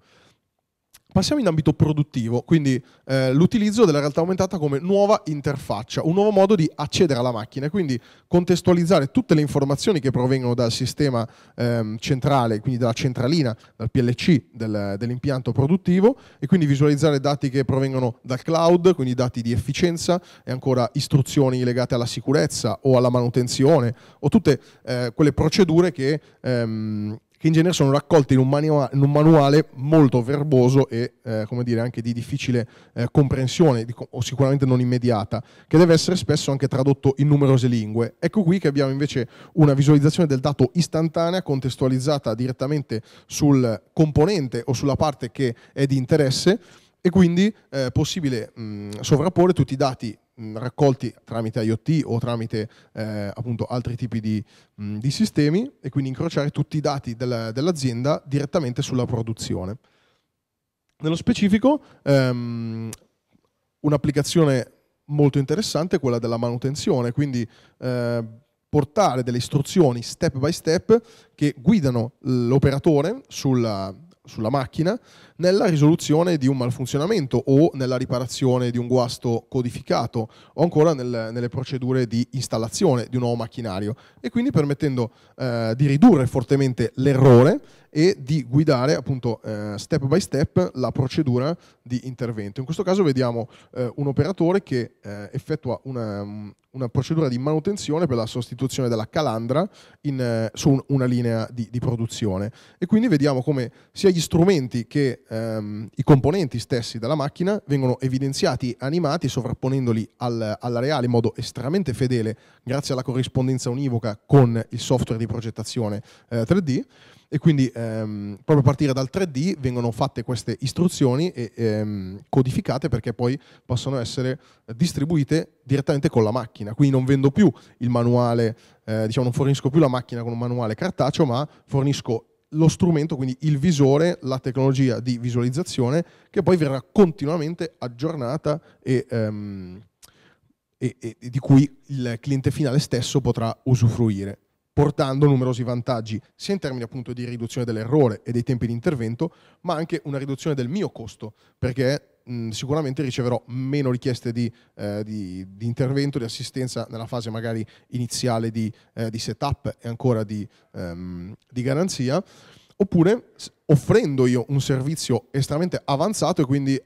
Passiamo in ambito produttivo, quindi eh, l'utilizzo della realtà aumentata come nuova interfaccia, un nuovo modo di accedere alla macchina quindi contestualizzare tutte le informazioni che provengono dal sistema ehm, centrale, quindi dalla centralina, dal PLC del, dell'impianto produttivo e quindi visualizzare dati che provengono dal cloud, quindi dati di efficienza e ancora istruzioni legate alla sicurezza o alla manutenzione o tutte eh, quelle procedure che ehm, che in genere sono raccolte in un, manuale, in un manuale molto verboso e eh, come dire, anche di difficile eh, comprensione di, o sicuramente non immediata, che deve essere spesso anche tradotto in numerose lingue. Ecco qui che abbiamo invece una visualizzazione del dato istantanea contestualizzata direttamente sul componente o sulla parte che è di interesse e quindi è eh, possibile mh, sovrapporre tutti i dati raccolti tramite IoT o tramite eh, appunto altri tipi di, mh, di, sistemi e quindi incrociare tutti i dati del, dell'azienda direttamente sulla produzione. Nello specifico ehm, un'applicazione molto interessante è quella della manutenzione, quindi eh, portare delle istruzioni step by step che guidano l'operatore sulla, sulla macchina nella risoluzione di un malfunzionamento o nella riparazione di un guasto codificato o ancora nel, nelle procedure di installazione di un nuovo macchinario e quindi permettendo eh, di ridurre fortemente l'errore e di guidare appunto eh, step by step la procedura di intervento. In questo caso vediamo eh, un operatore che eh, effettua una, una, procedura di manutenzione per la sostituzione della calandra in, eh, su un, una linea di, di, produzione e quindi vediamo come sia gli strumenti che ehm, i componenti stessi della macchina vengono evidenziati, animati, sovrapponendoli al, alla reale in modo estremamente fedele grazie alla corrispondenza univoca con il software di progettazione eh, 3D e quindi ehm, proprio a partire dal 3D vengono fatte queste istruzioni e ehm, codificate perché poi possono essere distribuite direttamente con la macchina. Quindi non vendo più il manuale, eh, diciamo non fornisco più la macchina con un manuale cartaceo, ma fornisco lo strumento, quindi il visore, la tecnologia di visualizzazione che poi verrà continuamente aggiornata e, um, e, e, di cui il cliente finale stesso potrà usufruire portando numerosi vantaggi sia in termini appunto di riduzione dell'errore e dei tempi di intervento, ma anche una riduzione del mio costo, perché mh, sicuramente riceverò meno richieste di, eh, di, di, intervento, di assistenza nella fase magari iniziale di, eh, di setup e ancora di, ehm, garanzia, oppure offrendo io un servizio estremamente avanzato e quindi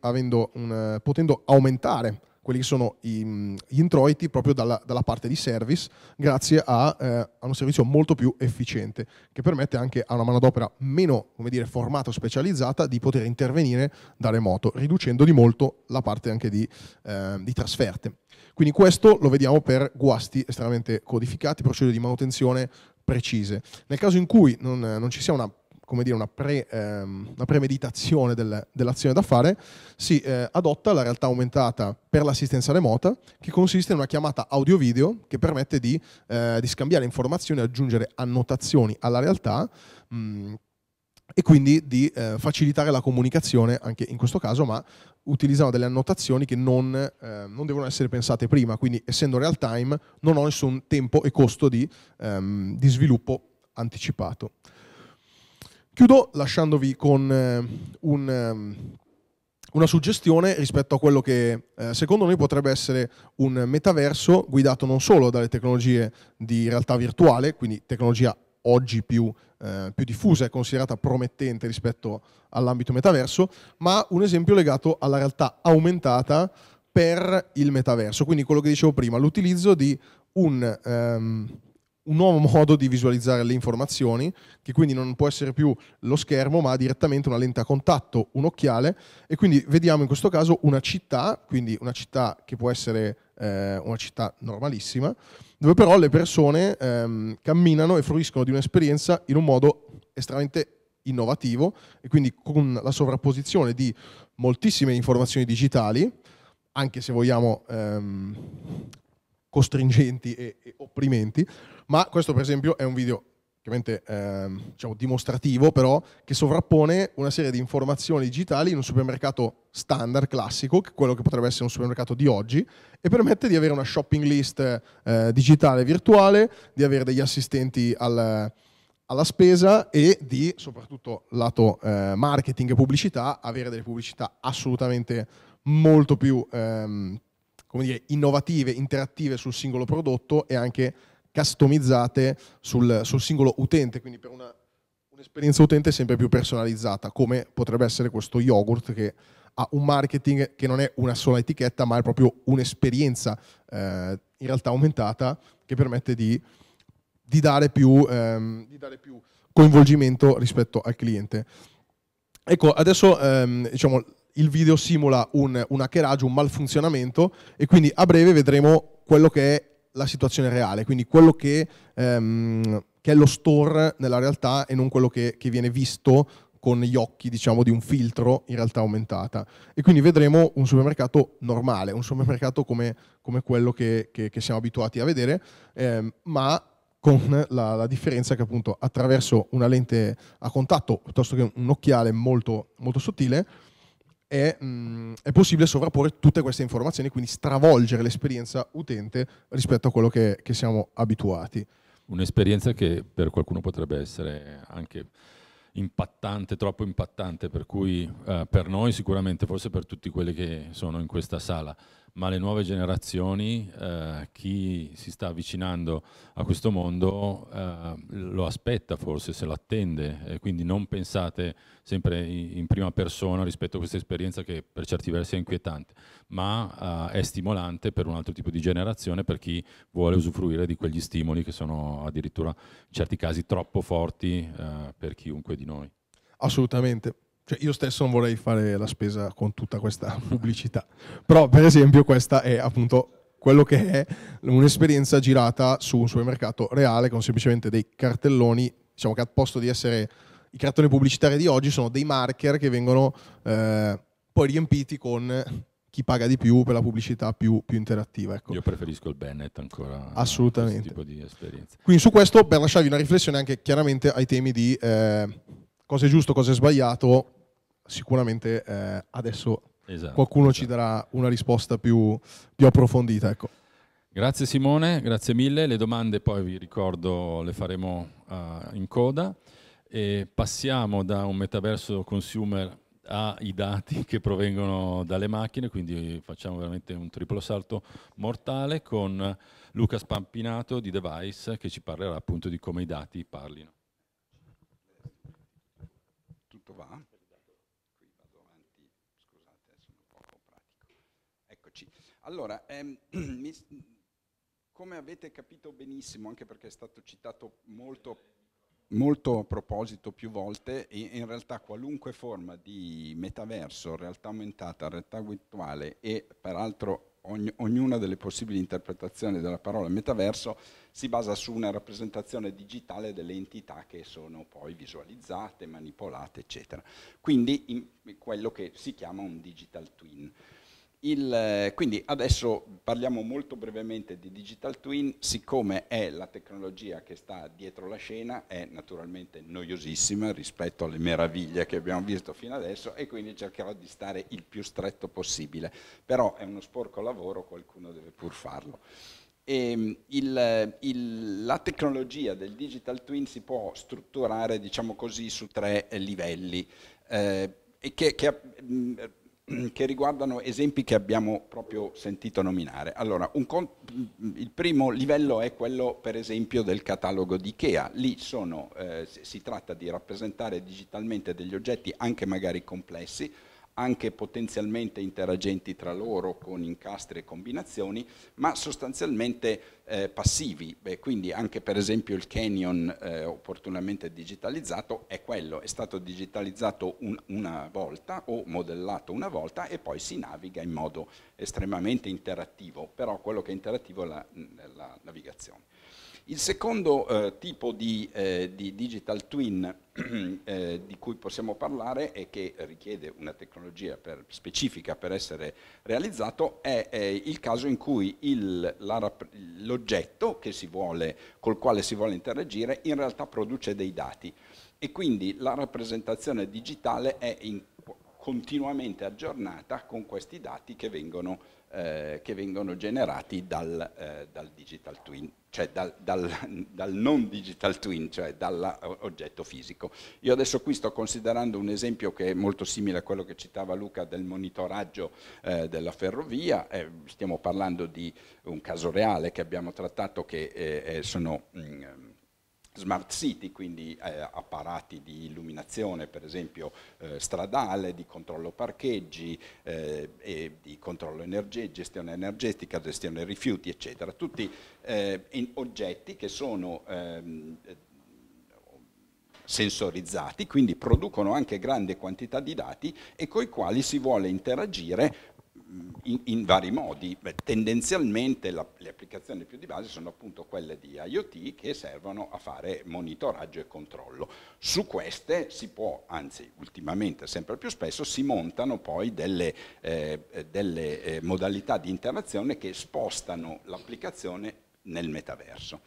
un, eh, potendo aumentare quelli che sono i, gli introiti proprio dalla, dalla, parte di service, grazie a, eh, a, un servizio molto più efficiente, che permette anche a una manodopera meno come dire, formata o specializzata di poter intervenire da remoto, riducendo di molto la parte anche di, eh, di trasferte. Quindi questo lo vediamo per guasti estremamente codificati, procedure di manutenzione precise. Nel caso in cui non, non ci sia una come dire, una, pre, ehm, una premeditazione del, dell'azione da fare, si eh, adotta la realtà aumentata per l'assistenza remota, che consiste in una chiamata audio-video che permette di, eh, di scambiare informazioni, aggiungere annotazioni alla realtà. Mh, mm, e quindi di eh, facilitare la comunicazione anche in questo caso, ma utilizzano delle annotazioni che non, eh, non, devono essere pensate prima, quindi essendo real time non ho nessun tempo e costo di, ehm, di sviluppo anticipato. Chiudo lasciandovi con eh, un, ehm, una suggestione rispetto a quello che eh, secondo noi potrebbe essere un metaverso guidato non solo dalle tecnologie di realtà virtuale, quindi tecnologia oggi più, eh, più diffusa e considerata promettente rispetto all'ambito metaverso, ma un esempio legato alla realtà aumentata per il metaverso. Quindi quello che dicevo prima, l'utilizzo di un, um, un nuovo modo di visualizzare le informazioni, che quindi non può essere più lo schermo, ma direttamente una lente a contatto, un occhiale, e quindi vediamo in questo caso una città, quindi una città che può essere eh, una città normalissima, dove però le persone ehm, camminano e fruiscono di un'esperienza in un modo estremamente innovativo e quindi con la sovrapposizione di moltissime informazioni digitali, anche se vogliamo ehm, costringenti e, e opprimenti, ma questo per esempio è un video chiaramente ehm, diciamo, dimostrativo, però che sovrappone una serie di informazioni digitali in un supermercato standard, classico, che quello che potrebbe essere un supermercato di oggi, e permette di avere una shopping list eh, digitale virtuale, di avere degli assistenti al, alla spesa e di, soprattutto lato eh, marketing e pubblicità, avere delle pubblicità assolutamente molto più ehm, come dire, innovative, interattive sul singolo prodotto e anche customizzate sul, sul singolo utente, quindi per una, un'esperienza utente sempre più personalizzata, come potrebbe essere questo yogurt che ha un marketing che non è una sola etichetta, ma è proprio un'esperienza eh, in realtà aumentata che permette di, di, dare più, ehm, di, dare più, coinvolgimento rispetto al cliente. Ecco, adesso ehm, diciamo, il video simula un, un hackeraggio, un malfunzionamento e quindi a breve vedremo quello che è la situazione reale, quindi quello che, ehm, che, è lo store nella realtà e non quello che, che, viene visto con gli occhi diciamo, di un filtro in realtà aumentata. E quindi vedremo un supermercato normale, un supermercato come, come quello che, che, siamo abituati a vedere, ehm, ma con la, la, differenza che appunto attraverso una lente a contatto piuttosto che un occhiale molto, molto sottile è, mh, mm, è, possibile sovrapporre tutte queste informazioni, quindi stravolgere l'esperienza utente rispetto a quello che, che siamo abituati. Un'esperienza che per qualcuno potrebbe essere anche impattante, troppo impattante, per cui eh, per noi sicuramente, forse per tutti quelli che sono in questa sala, ma le nuove generazioni, eh, chi si sta avvicinando a questo mondo eh, lo aspetta forse, se lo attende, quindi non pensate sempre in prima persona rispetto a questa esperienza che per certi versi è inquietante, ma eh, è stimolante per un altro tipo di generazione, per chi vuole usufruire di quegli stimoli che sono addirittura in certi casi troppo forti eh, per chiunque di noi. Assolutamente. Cioè, io stesso non vorrei fare la spesa con tutta questa (laughs) pubblicità. Però, per esempio, questa è appunto quello che è un'esperienza girata su un supermercato reale con semplicemente dei cartelloni, diciamo che al posto di essere i cartoni pubblicitari di oggi sono dei marker che vengono eh, poi riempiti con chi paga di più per la pubblicità più, più interattiva. Ecco. Io preferisco il Bennett ancora Assolutamente. a questo tipo di esperienza. Quindi su questo, per lasciarvi una riflessione anche chiaramente ai temi di eh, cosa è giusto, cosa è sbagliato, sicuramente eh, adesso esatto, qualcuno esatto. ci darà una risposta più, più approfondita. Ecco. Grazie Simone, grazie mille. Le domande poi vi ricordo le faremo uh, in coda e passiamo da un metaverso consumer ai dati che provengono dalle macchine, quindi facciamo veramente un triplo salto mortale con Luca Spampinato di Device che ci parlerà appunto di come i dati parlino. Allora, ehm, (clears throat) come avete capito benissimo, anche perché è stato citato molto, molto a proposito più volte, in realtà qualunque forma di metaverso, realtà aumentata, realtà virtuale e peraltro ogni, ognuna delle possibili interpretazioni della parola metaverso si basa su una rappresentazione digitale delle entità che sono poi visualizzate, manipolate, eccetera. Quindi in, quello che si chiama un digital twin. Il, quindi adesso parliamo molto brevemente di Digital Twin, siccome è la tecnologia che sta dietro la scena, è naturalmente noiosissima rispetto alle meraviglie che abbiamo visto fino adesso e quindi cercherò di stare il più stretto possibile, però è uno sporco lavoro, qualcuno deve pur farlo. Ehm, il, il, la tecnologia del Digital Twin si può strutturare, diciamo così, su tre livelli. Eh, e che, che che riguardano esempi che abbiamo proprio sentito nominare. Allora, il primo livello è quello, per esempio, del catalogo di Ikea. Lì sono, eh, si tratta di rappresentare digitalmente degli oggetti, anche magari complessi, anche potenzialmente interagenti tra loro con incastri e combinazioni, ma sostanzialmente eh, passivi. Beh, quindi anche per esempio il Canyon eh, opportunamente digitalizzato è quello, è stato digitalizzato un, una volta o modellato una volta e poi si naviga in modo estremamente interattivo, però quello che è interattivo è la, la navigazione. Il secondo eh, tipo di, eh, di, digital twin (clears throat) eh, di cui possiamo parlare e che richiede una tecnologia per, specifica per essere realizzato è il caso in cui l'oggetto col quale si vuole interagire in realtà produce dei dati. E quindi la rappresentazione digitale è in, continuamente aggiornata con questi dati che vengono, eh, che vengono generati dal, eh, dal, digital twin, cioè dal, dal, (laughs) dal, non digital twin, cioè dall'oggetto fisico. Io adesso qui sto considerando un esempio che è molto simile a quello che citava Luca del monitoraggio eh, della ferrovia, eh, stiamo parlando di un caso reale che abbiamo trattato che eh, sono... Mh, mm, smart city, quindi eh, apparati di illuminazione per esempio eh, stradale, di controllo parcheggi, eh, di controllo energetico, gestione energetica, gestione rifiuti, eccetera. Tutti eh, oggetti che sono ehm, sensorizzati, quindi producono anche grande quantità di dati e con i quali si vuole interagire in, in, vari modi. Beh, tendenzialmente la, le applicazioni più di base sono appunto quelle di IoT che servono a fare monitoraggio e controllo. Su queste si può, anzi ultimamente sempre più spesso, si montano poi delle, eh, delle eh, modalità di interazione che spostano l'applicazione nel metaverso.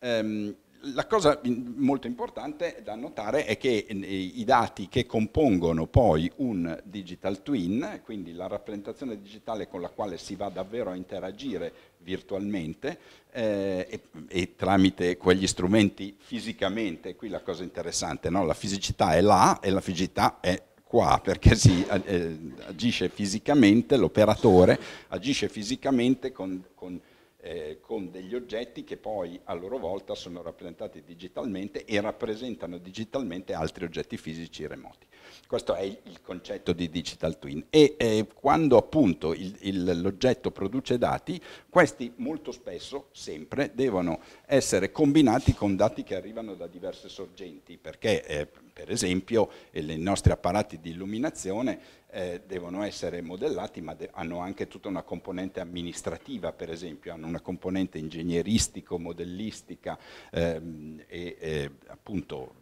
Um, la cosa molto importante da notare è che eh, i dati che compongono poi un digital twin, quindi la rappresentazione digitale con la quale si va davvero a interagire virtualmente eh, e, e, tramite quegli strumenti fisicamente, qui la cosa interessante, no? la fisicità è là e la fisicità è qua perché si eh, agisce fisicamente, l'operatore agisce fisicamente con, con eh, con degli oggetti che poi a loro volta sono rappresentati digitalmente e rappresentano digitalmente altri oggetti fisici remoti. Questo è il, il concetto di digital twin e eh, quando appunto l'oggetto produce dati, questi molto spesso, sempre, devono essere combinati con dati che arrivano da diverse sorgenti perché eh, per esempio i nostri apparati di illuminazione eh, devono essere modellati, ma hanno anche tutta una componente amministrativa, per esempio, hanno una componente ingegneristico, modellistica ehm, e eh, appunto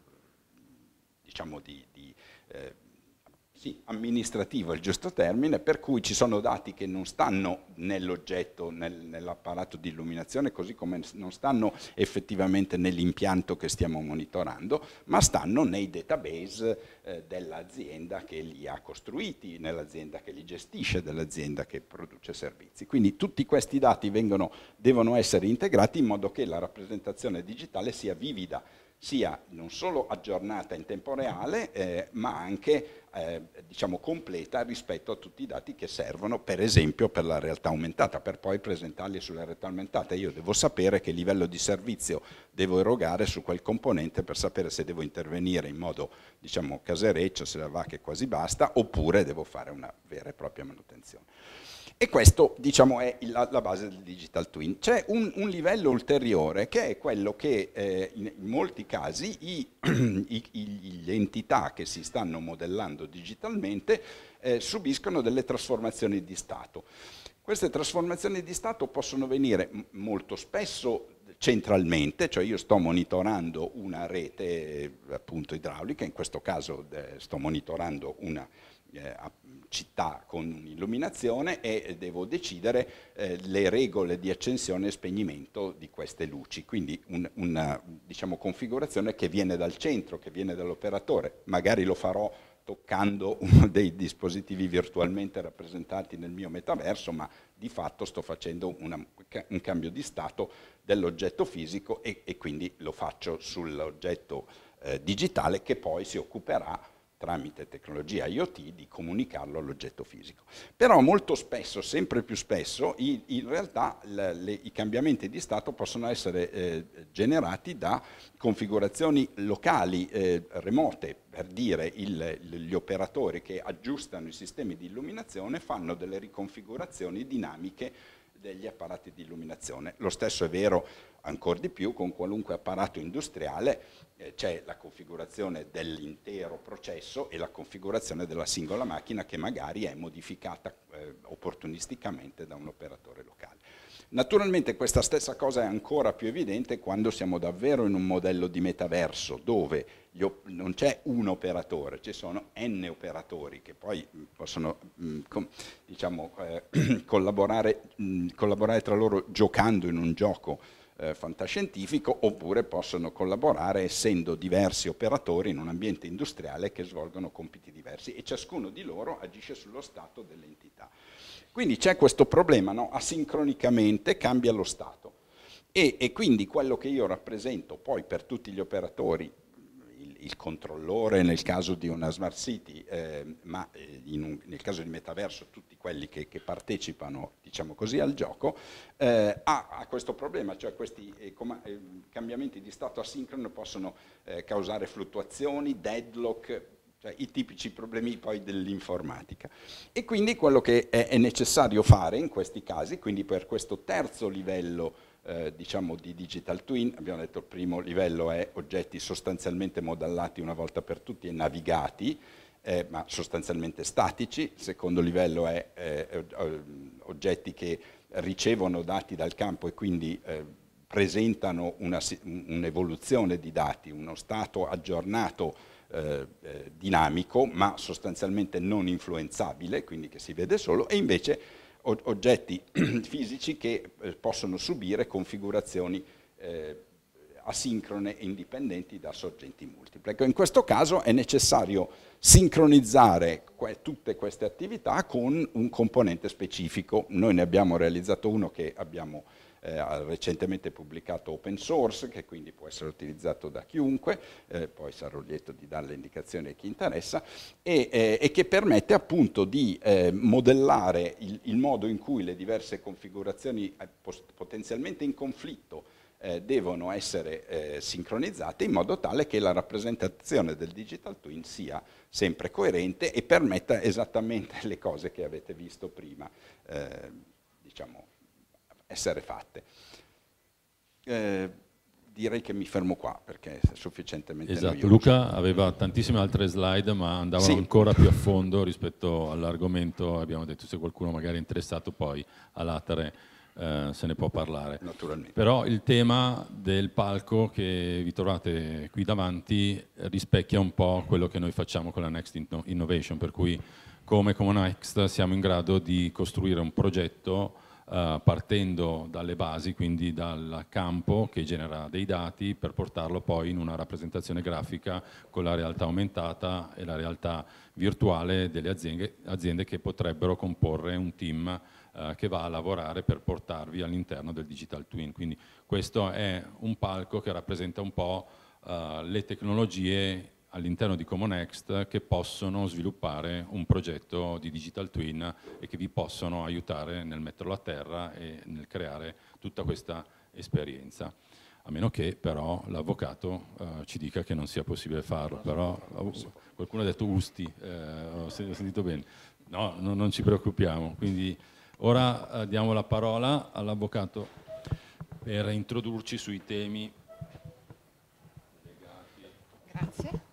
diciamo di, di eh, sì, amministrativo è il giusto termine, per cui ci sono dati che non stanno nell'oggetto, nel, nell'apparato di illuminazione, così come non stanno effettivamente nell'impianto che stiamo monitorando, ma stanno nei database eh, dell'azienda che li ha costruiti, nell'azienda che li gestisce, dell'azienda che produce servizi. Quindi tutti questi dati vengono, devono essere integrati in modo che la rappresentazione digitale sia vivida, sia non solo aggiornata in tempo reale, eh, ma anche eh, diciamo completa rispetto a tutti i dati che servono, per esempio, per la realtà aumentata, per poi presentarli sulla realtà aumentata. Io devo sapere che livello di servizio devo erogare su quel componente per sapere se devo intervenire in modo, diciamo, casereccio, se la va che quasi basta, oppure devo fare una vera e propria manutenzione. E questo diciamo, è la, la, base del digital twin. C'è un, un, livello ulteriore che è quello che eh, in, in, molti casi i, (clears throat) i, i, le entità che si stanno modellando digitalmente eh, subiscono delle trasformazioni di stato. Queste trasformazioni di stato possono venire molto spesso centralmente, cioè io sto monitorando una rete appunto idraulica, in questo caso eh, sto monitorando una eh, città con un'illuminazione e devo decidere eh, le regole di accensione e spegnimento di queste luci, quindi un, una diciamo, configurazione che viene dal centro, che viene dall'operatore, magari lo farò toccando (laughs) uno dei dispositivi virtualmente rappresentati nel mio metaverso, ma di fatto sto facendo una, un cambio di stato dell'oggetto fisico e, e, quindi lo faccio sull'oggetto eh, digitale che poi si occuperà tramite tecnologia IoT di comunicarlo all'oggetto fisico. Però molto spesso, sempre più spesso, i, in realtà le, le, i cambiamenti di stato possono essere eh, generati da configurazioni locali eh, remote, per dire il, gli operatori che aggiustano i sistemi di illuminazione fanno delle riconfigurazioni dinamiche degli apparati di illuminazione. Lo stesso è vero ancora di più con qualunque apparato industriale eh, c'è la configurazione dell'intero processo e la configurazione della singola macchina che magari è modificata eh, opportunisticamente da un operatore locale. Naturalmente questa stessa cosa è ancora più evidente quando siamo davvero in un modello di metaverso dove non c'è un operatore, ci sono n operatori che poi mm, possono mm, diciamo, eh, (clears throat) collaborare, mm, collaborare tra loro giocando in un gioco eh, fantascientifico oppure possono collaborare essendo diversi operatori in un ambiente industriale che svolgono compiti diversi e ciascuno di loro agisce sullo stato dell'entità. Quindi c'è questo problema, no? asincronicamente cambia lo stato. E, e, quindi quello che io rappresento poi per tutti gli operatori, il, il controllore nel caso di una smart city, eh, ma un, nel caso di metaverso tutti quelli che, che partecipano diciamo così, al gioco, eh, ha, ha, questo problema, cioè questi eh, eh, cambiamenti di stato asincrono possono eh, causare fluttuazioni, deadlock, cioè i tipici problemi poi dell'informatica. E quindi quello che è, necessario fare in questi casi, quindi per questo terzo livello eh, diciamo di digital twin, abbiamo detto il primo livello è oggetti sostanzialmente modellati una volta per tutti e navigati, eh, ma sostanzialmente statici, il secondo livello è eh, oggetti che ricevono dati dal campo e quindi eh, presentano un'evoluzione un di dati, uno stato aggiornato eh, eh, dinamico ma sostanzialmente non influenzabile, quindi che si vede solo, e invece oggetti (clears throat) fisici che eh, possono subire configurazioni eh, asincrone e indipendenti da sorgenti multiple. Ecco, in questo caso è necessario sincronizzare que tutte queste attività con un componente specifico. Noi ne abbiamo realizzato uno che abbiamo eh, recentemente pubblicato open source, che quindi può essere utilizzato da chiunque, eh, poi sarò lieto di dare le indicazioni a chi interessa, e, eh, e che permette appunto di eh, modellare il, il, modo in cui le diverse configurazioni eh, potenzialmente in conflitto eh, devono essere sincronizzate in modo tale che la rappresentazione del digital twin sia sempre coerente e permetta esattamente (laughs) le cose che avete visto prima, diciamo, essere fatte. Eh, direi che mi fermo qua perché è sufficientemente esatto. Noioso. Luca aveva tantissime altre slide ma andavano sì. ancora più a fondo rispetto all'argomento, abbiamo detto se qualcuno magari è interessato poi all'Atare eh, se ne può parlare. Naturalmente. Però il tema del palco che vi trovate qui davanti rispecchia un po' quello che noi facciamo con la Next Innovation, per cui come Common Next siamo in grado di costruire un progetto Uh, partendo dalle basi, quindi dal campo che genera dei dati per portarlo poi in una rappresentazione grafica con la realtà aumentata e la realtà virtuale delle aziende, aziende che potrebbero comporre un team uh, che va a lavorare per portarvi all'interno del digital twin. Quindi questo è un palco che rappresenta un po' uh, le tecnologie all'interno di Comonext che possono sviluppare un progetto di digital twin e che vi possono aiutare nel metterlo a terra e nel creare tutta questa esperienza. A meno che però l'avvocato uh, ci dica che non sia possibile farlo, però qualcuno ha detto Usti, eh, ho sentito bene. No, no, non ci preoccupiamo. Quindi ora uh, diamo la parola all'avvocato per introdurci sui temi Grazie.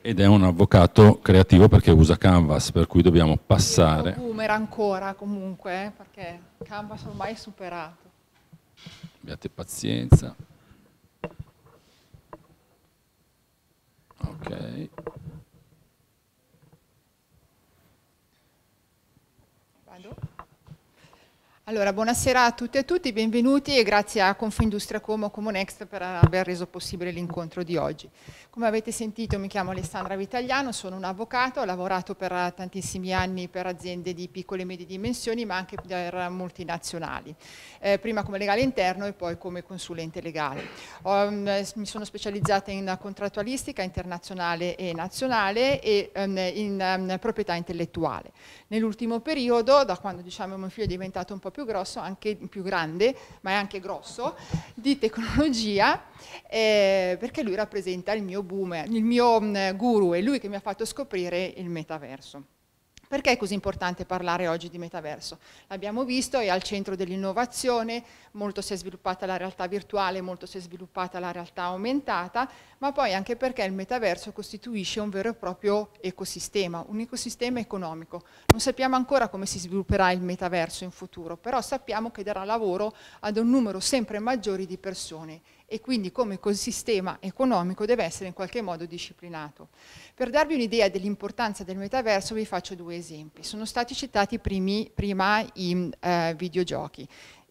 Ed è un avvocato creativo perché usa Canvas, per cui dobbiamo passare. Io boomer ancora comunque, eh, perché Canvas ormai è superato. Abbiate pazienza. Ok. Allora, buonasera a tutte e a tutti, benvenuti e grazie a Confindustria Como Comunext per aver reso possibile l'incontro di oggi. Come avete sentito mi chiamo Alessandra Vitagliano, sono un avvocato, ho lavorato per tantissimi anni per aziende di piccole e medie dimensioni ma anche per multinazionali, eh, prima come legale interno e poi come consulente legale. Ho, mm, mi sono specializzata in contrattualistica internazionale e nazionale e um, in um, proprietà intellettuale. Nell'ultimo periodo, da quando diciamo, mio figlio è diventato un po' più grosso, anche più grande, ma è anche grosso, di tecnologia, eh, perché lui rappresenta il mio boomer, il mio mh, guru, è lui che mi ha fatto scoprire il metaverso. Perché è così importante parlare oggi di metaverso? L'abbiamo visto, è al centro dell'innovazione, molto si è sviluppata la realtà virtuale, molto si è sviluppata la realtà aumentata, ma poi anche perché il metaverso costituisce un vero e proprio ecosistema, un ecosistema economico. Non sappiamo ancora come si svilupperà il metaverso in futuro, però sappiamo che darà lavoro ad un numero sempre maggiore di persone e quindi come ecosistema economico deve essere in qualche modo disciplinato. Per darvi un'idea dell'importanza del metaverso vi faccio due esempi. Sono stati citati primi, prima i eh, videogiochi.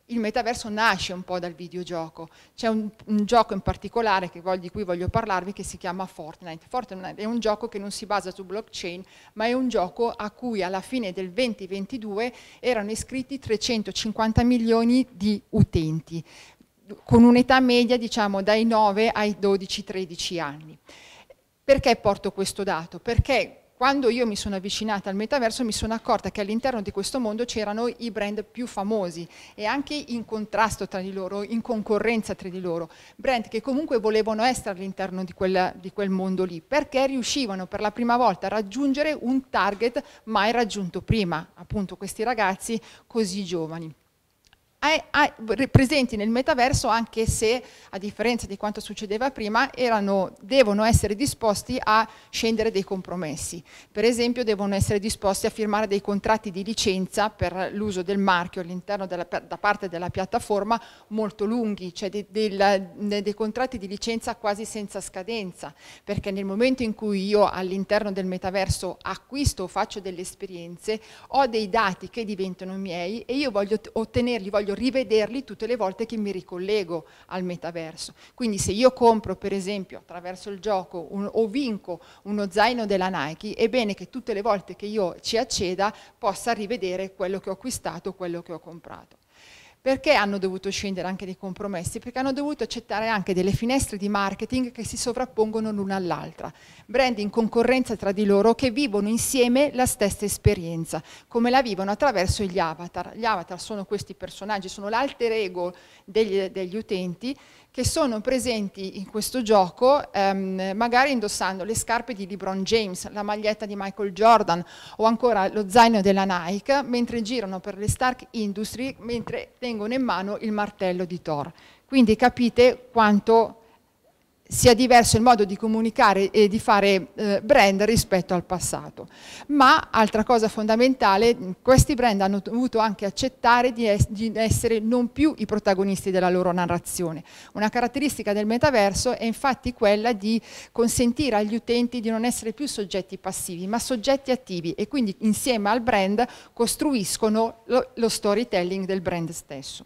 Il metaverso nasce un po' dal videogioco. C'è un, un, gioco in particolare voglio, di cui voglio parlarvi che si chiama Fortnite. Fortnite è un gioco che non si basa su blockchain, ma è un gioco a cui alla fine del 2022 erano iscritti 350 milioni di utenti con un'età media diciamo dai 9 ai 12-13 anni. Perché porto questo dato? Perché quando io mi sono avvicinata al metaverso mi sono accorta che all'interno di questo mondo c'erano i brand più famosi e anche in contrasto tra di loro, in concorrenza tra di loro, brand che comunque volevano essere all'interno di, di, quel mondo lì, perché riuscivano per la prima volta a raggiungere un target mai raggiunto prima, appunto questi ragazzi così giovani presenti nel metaverso anche se a differenza di quanto succedeva prima erano, devono essere disposti a scendere dei compromessi. Per esempio devono essere disposti a firmare dei contratti di licenza per l'uso del marchio all'interno da parte della piattaforma molto lunghi cioè dei, dei, dei contratti di licenza quasi senza scadenza. Perché nel momento in cui io all'interno del metaverso acquisto o faccio delle esperienze ho dei dati che diventano miei e io voglio ottenerli voglio rivederli tutte le volte che mi ricollego al metaverso. Quindi se io compro per esempio attraverso il gioco un, o vinco uno zaino della Nike, è bene che tutte le volte che io ci acceda possa rivedere quello che ho acquistato, quello che ho comprato. Perché hanno dovuto scendere anche dei compromessi? Perché hanno dovuto accettare anche delle finestre di marketing che si sovrappongono l'una all'altra. Brand in concorrenza tra di loro che vivono insieme la stessa esperienza, come la vivono attraverso gli avatar. Gli avatar sono questi personaggi, sono l'alter ego degli, degli utenti che sono presenti in questo gioco ehm, magari indossando le scarpe di LeBron James, la maglietta di Michael Jordan o ancora lo zaino della Nike mentre girano per le Stark Industry mentre tengono in mano il martello di Thor. Quindi capite quanto sia diverso il modo di comunicare e di fare eh, brand rispetto al passato. Ma, altra cosa fondamentale, questi brand hanno dovuto anche accettare di, es di, essere non più i protagonisti della loro narrazione. Una caratteristica del metaverso è infatti quella di consentire agli utenti di non essere più soggetti passivi, ma soggetti attivi e quindi insieme al brand costruiscono lo, lo storytelling del brand stesso.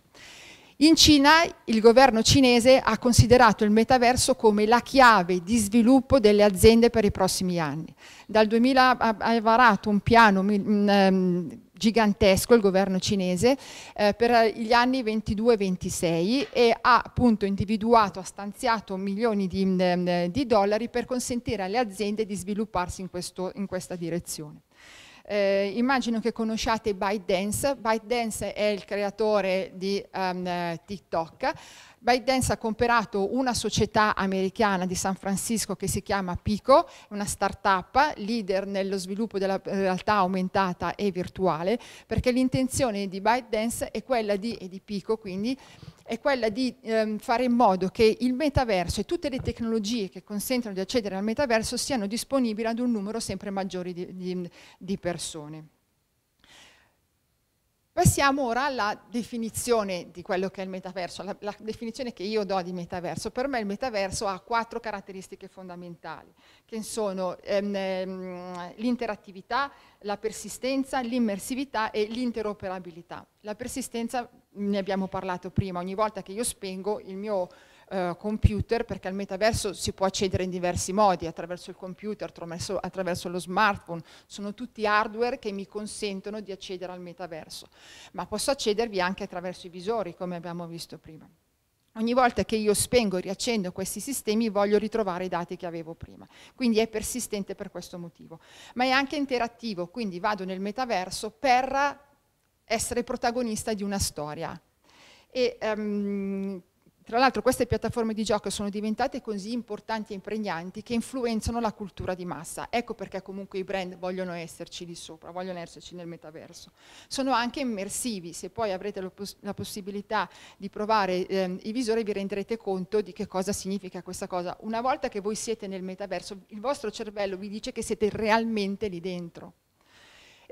In Cina il governo cinese ha considerato il metaverso come la chiave di sviluppo delle aziende per i prossimi anni. Dal 2000 ha, varato un piano mm, ehm, gigantesco il governo cinese eh, per gli anni 22-26 e ha appunto individuato, ha stanziato milioni di, mm, di, dollari per consentire alle aziende di svilupparsi in, questo, in questa direzione. Eh, immagino che conosciate ByteDance. ByteDance è il creatore di um, TikTok. ByteDance ha comprato una società americana di San Francisco che si chiama Pico, una startup leader nello sviluppo della realtà aumentata e virtuale, perché l'intenzione di ByteDance è quella di, e di Pico quindi, è quella di ehm, fare in modo che il metaverso e tutte le tecnologie che consentono di accedere al metaverso siano disponibili ad un numero sempre maggiore di, di, di persone. Passiamo ora alla definizione di quello che è il metaverso, la, la, definizione che io do di metaverso. Per me il metaverso ha quattro caratteristiche fondamentali, che sono ehm, ehm l'interattività, la persistenza, l'immersività e l'interoperabilità. La persistenza ne abbiamo parlato prima, ogni volta che io spengo il mio eh, computer, perché al metaverso si può accedere in diversi modi, attraverso il computer, attraverso, attraverso lo smartphone, sono tutti hardware che mi consentono di accedere al metaverso, ma posso accedervi anche attraverso i visori, come abbiamo visto prima. Ogni volta che io spengo e riaccendo questi sistemi voglio ritrovare i dati che avevo prima, quindi è persistente per questo motivo, ma è anche interattivo, quindi vado nel metaverso per essere protagonista di una storia. E, um, tra l'altro queste piattaforme di gioco sono diventate così importanti e impregnanti che influenzano la cultura di massa. Ecco perché comunque i brand vogliono esserci lì sopra, vogliono esserci nel metaverso. Sono anche immersivi, se poi avrete la possibilità di provare eh, i visori vi renderete conto di che cosa significa questa cosa. Una volta che voi siete nel metaverso, il vostro cervello vi dice che siete realmente lì dentro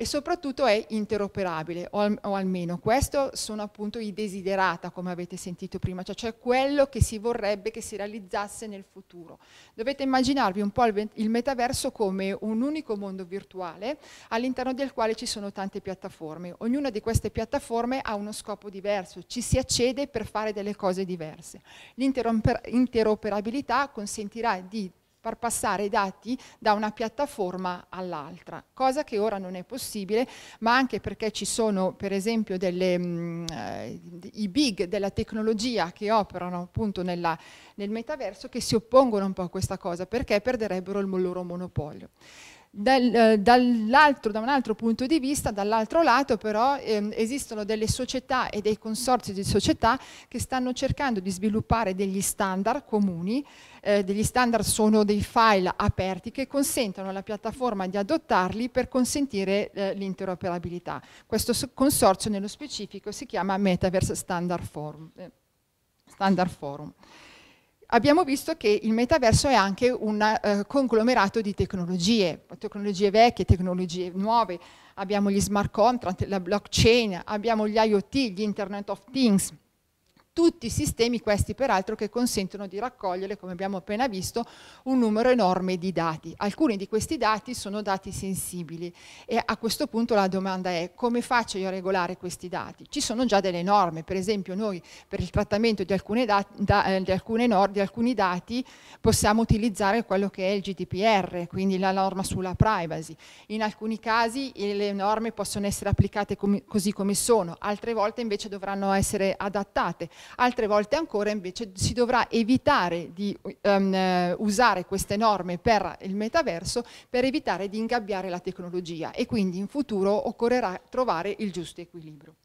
e soprattutto è interoperabile, o, al, o, almeno questo sono appunto i desiderata, come avete sentito prima, cioè, cioè, quello che si vorrebbe che si realizzasse nel futuro. Dovete immaginarvi un po' il, il metaverso come un unico mondo virtuale all'interno del quale ci sono tante piattaforme. Ognuna di queste piattaforme ha uno scopo diverso, ci si accede per fare delle cose diverse. L'interoperabilità consentirà di far passare i dati da una piattaforma all'altra, cosa che ora non è possibile, ma anche perché ci sono per esempio delle, mh, mm, eh, i big della tecnologia che operano appunto nella, nel metaverso che si oppongono un po' a questa cosa perché perderebbero il loro monopolio. Eh, da un altro punto di vista, dall'altro lato però ehm, esistono delle società e dei consorzi di società che stanno cercando di sviluppare degli standard comuni, eh, degli standard sono dei file aperti che consentono alla piattaforma di adottarli per consentire eh, l'interoperabilità. Questo consorzio nello specifico si chiama Metaverse Standard Forum. Eh, Standard Forum abbiamo visto che il metaverso è anche un uh, conglomerato di tecnologie, tecnologie vecchie, tecnologie nuove, abbiamo gli smart contract, la blockchain, abbiamo gli IoT, gli Internet of Things, tutti sistemi questi peraltro che consentono di raccogliere, come abbiamo appena visto, un numero enorme di dati. Alcuni di questi dati sono dati sensibili e a questo punto la domanda è come faccio io a regolare questi dati? Ci sono già delle norme, per esempio noi per il trattamento di, da, eh, di, di alcuni dati possiamo utilizzare quello che è il GDPR, quindi la norma sulla privacy. In alcuni casi le norme possono essere applicate com così come sono, altre volte invece dovranno essere adattate altre volte ancora invece si dovrà evitare di um, usare queste norme per il metaverso per evitare di ingabbiare la tecnologia e quindi in futuro occorrerà trovare il giusto equilibrio.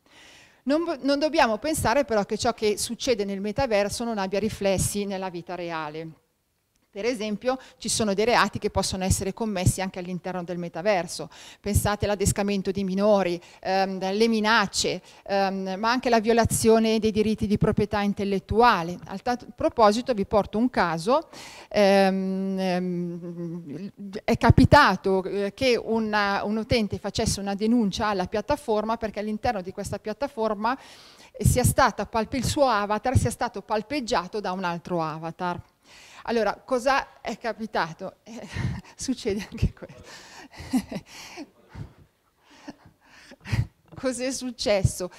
Non, non dobbiamo pensare però che ciò che succede nel metaverso non abbia riflessi nella vita reale. Per esempio ci sono dei reati che possono essere commessi anche all'interno del metaverso, pensate all'adescamento di minori, ehm, le minacce, ehm, ma anche la violazione dei diritti di proprietà intellettuale. A proposito vi porto un caso, ehm, ehm è capitato eh, che una, un utente facesse una denuncia alla piattaforma perché all'interno di questa piattaforma il suo avatar sia stato palpeggiato da un altro avatar. Allora, cosa è capitato? Eh, (laughs) succede anche questo cos'è successo?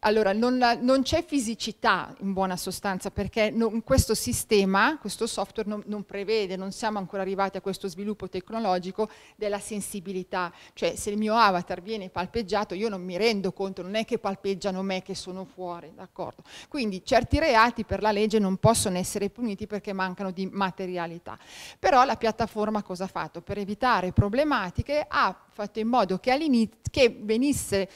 Allora, non, non c'è fisicità in buona sostanza perché non, questo sistema, questo software non, non, prevede, non siamo ancora arrivati a questo sviluppo tecnologico della sensibilità, cioè se il mio avatar viene palpeggiato io non mi rendo conto, non è che palpeggiano me che sono fuori, d'accordo? Quindi certi reati per la legge non possono essere puniti perché mancano di materialità. Però la piattaforma cosa ha fatto? Per evitare problematiche ha fatto in modo che che venisse,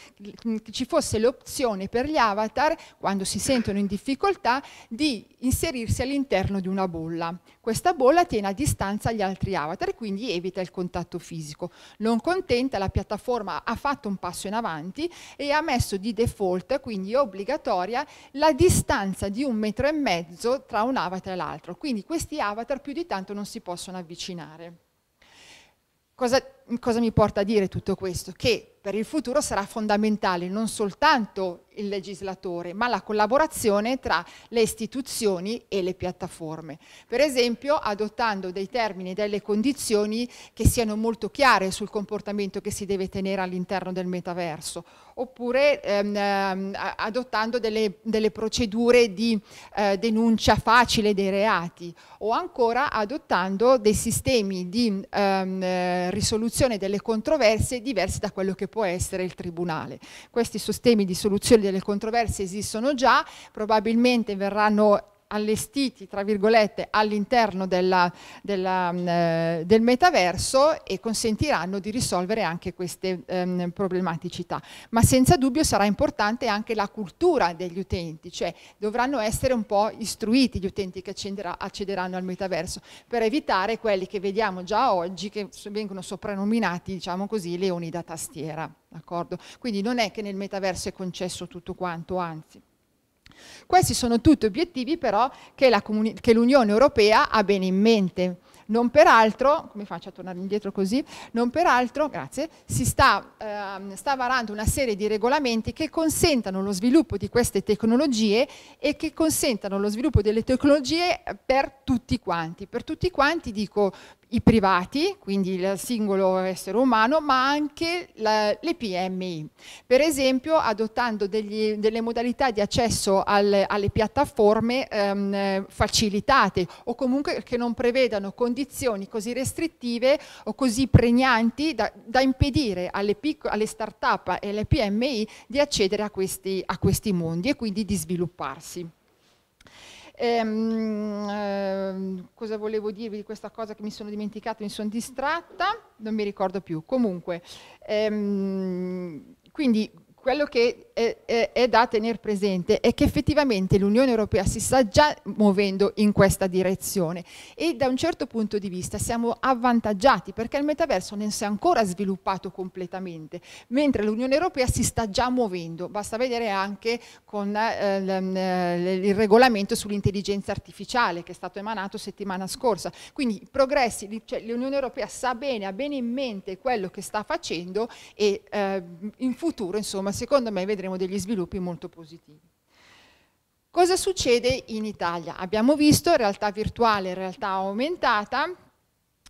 ci fosse l'opzione per gli avatar, quando si sentono in difficoltà, di inserirsi all'interno di una bolla. Questa bolla tiene a distanza gli altri avatar e quindi evita il contatto fisico. Non contenta, la piattaforma ha fatto un passo in avanti e ha messo di default, quindi obbligatoria, la distanza di un metro e mezzo tra un avatar e l'altro. Quindi questi avatar più di tanto non si possono avvicinare. Cosa, cosa mi porta a dire tutto questo? Che per il futuro sarà fondamentale non soltanto il legislatore, ma la collaborazione tra le istituzioni e le piattaforme. Per esempio, adottando dei termini e delle condizioni che siano molto chiare sul comportamento che si deve tenere all'interno del metaverso, oppure ehm, ehm adottando delle, delle, procedure di eh, denuncia facile dei reati, o ancora adottando dei sistemi di ehm, eh, risoluzione delle controversie diversi da quello che può essere il Tribunale. Questi sistemi di soluzione delle controversie esistono già, probabilmente verranno allestiti, tra virgolette, all'interno della, eh, del metaverso e consentiranno di risolvere anche queste ehm, problematicità. Ma senza dubbio sarà importante anche la cultura degli utenti, cioè dovranno essere un po' istruiti gli utenti che accederanno al metaverso, per evitare quelli che vediamo già oggi, che vengono soprannominati, diciamo così, leoni da tastiera. Quindi non è che nel metaverso è concesso tutto quanto, anzi. Questi sono tutti obiettivi però che, l'Unione Europea ha bene in mente. Non peraltro, come faccio a tornare indietro così? Non peraltro, grazie, si sta, eh, sta, varando una serie di regolamenti che consentano lo sviluppo di queste tecnologie e che consentano lo sviluppo delle tecnologie per tutti quanti. Per tutti quanti dico i privati, quindi il singolo essere umano, ma anche la, le PMI. Per esempio adottando degli, delle modalità di accesso alle, alle piattaforme ehm, facilitate o comunque che non prevedano condizioni così restrittive o così pregnanti da, da impedire alle, alle start-up e alle PMI di accedere a questi, a questi mondi e quindi di svilupparsi. Ehm, ehm, cosa volevo dirvi di questa cosa che mi sono dimenticata, mi sono distratta, non mi ricordo più. Comunque, ehm, quindi quello che è, è, è da tenere presente è che effettivamente l'Unione Europea si sta già muovendo in questa direzione e da un certo punto di vista siamo avvantaggiati perché il metaverso non si è ancora sviluppato completamente, mentre l'Unione Europea si sta già muovendo, basta vedere anche con eh, il regolamento sull'intelligenza artificiale che è stato emanato settimana scorsa. Quindi i progressi, cioè, l'Unione Europea sa bene, ha bene in mente quello che sta facendo e eh, in futuro insomma secondo me vedremo degli sviluppi molto positivi. Cosa succede in Italia? Abbiamo visto realtà virtuale, realtà aumentata,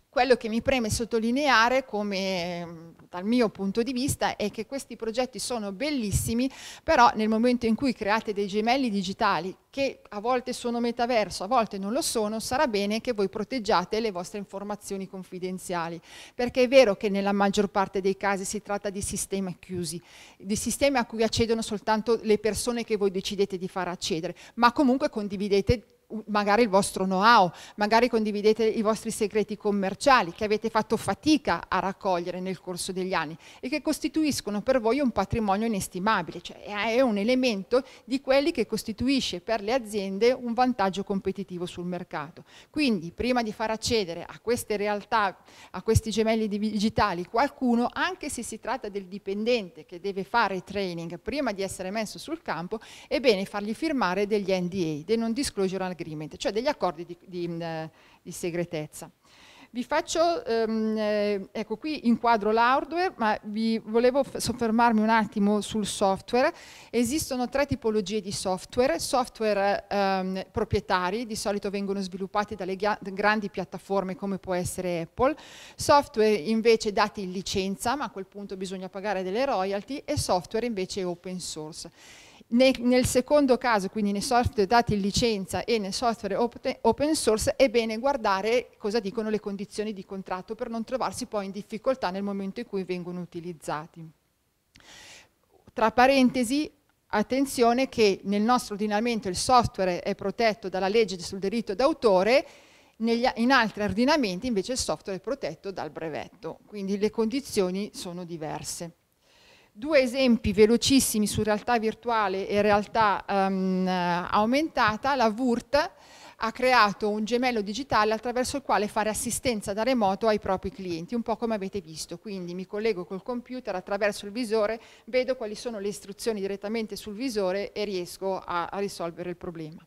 quello che mi preme sottolineare come dal mio punto di vista è che questi progetti sono bellissimi, però nel momento in cui create dei gemelli digitali che a volte sono metaverso, a volte non lo sono, sarà bene che voi proteggiate le vostre informazioni confidenziali, perché è vero che nella maggior parte dei casi si tratta di sistemi chiusi, di sistemi a cui accedono soltanto le persone che voi decidete di far accedere, ma comunque condividete magari il vostro know-how, magari condividete i vostri segreti commerciali che avete fatto fatica a raccogliere nel corso degli anni e che costituiscono per voi un patrimonio inestimabile, cioè è un elemento di quelli che costituisce per le aziende un vantaggio competitivo sul mercato. Quindi prima di far accedere a queste realtà, a questi gemelli digitali qualcuno, anche se si tratta del dipendente che deve fare training prima di essere messo sul campo, è bene fargli firmare degli NDA, dei non disclosure agreement, cioè degli accordi di, di, eh, di segretezza. Vi faccio, um, eh, ecco qui inquadro l'hardware, ma vi volevo soffermarmi un attimo sul software. Esistono tre tipologie di software, software um, proprietari, di solito vengono sviluppati dalle grandi piattaforme come può essere Apple, software invece dati in licenza, ma a quel punto bisogna pagare delle royalty, e software invece open source. Nel, secondo caso, quindi nei software dati in licenza e nel software open source, è bene guardare cosa dicono le condizioni di contratto per non trovarsi poi in difficoltà nel momento in cui vengono utilizzati. Tra parentesi, attenzione che nel nostro ordinamento il software è protetto dalla legge sul diritto d'autore, in altri ordinamenti invece il software è protetto dal brevetto, quindi le condizioni sono diverse. Due esempi velocissimi su realtà virtuale e realtà um, aumentata, la VURT ha creato un gemello digitale attraverso il quale fare assistenza da remoto ai propri clienti, un po' come avete visto. Quindi mi collego col computer attraverso il visore, vedo quali sono le istruzioni direttamente sul visore e riesco a, a risolvere il problema.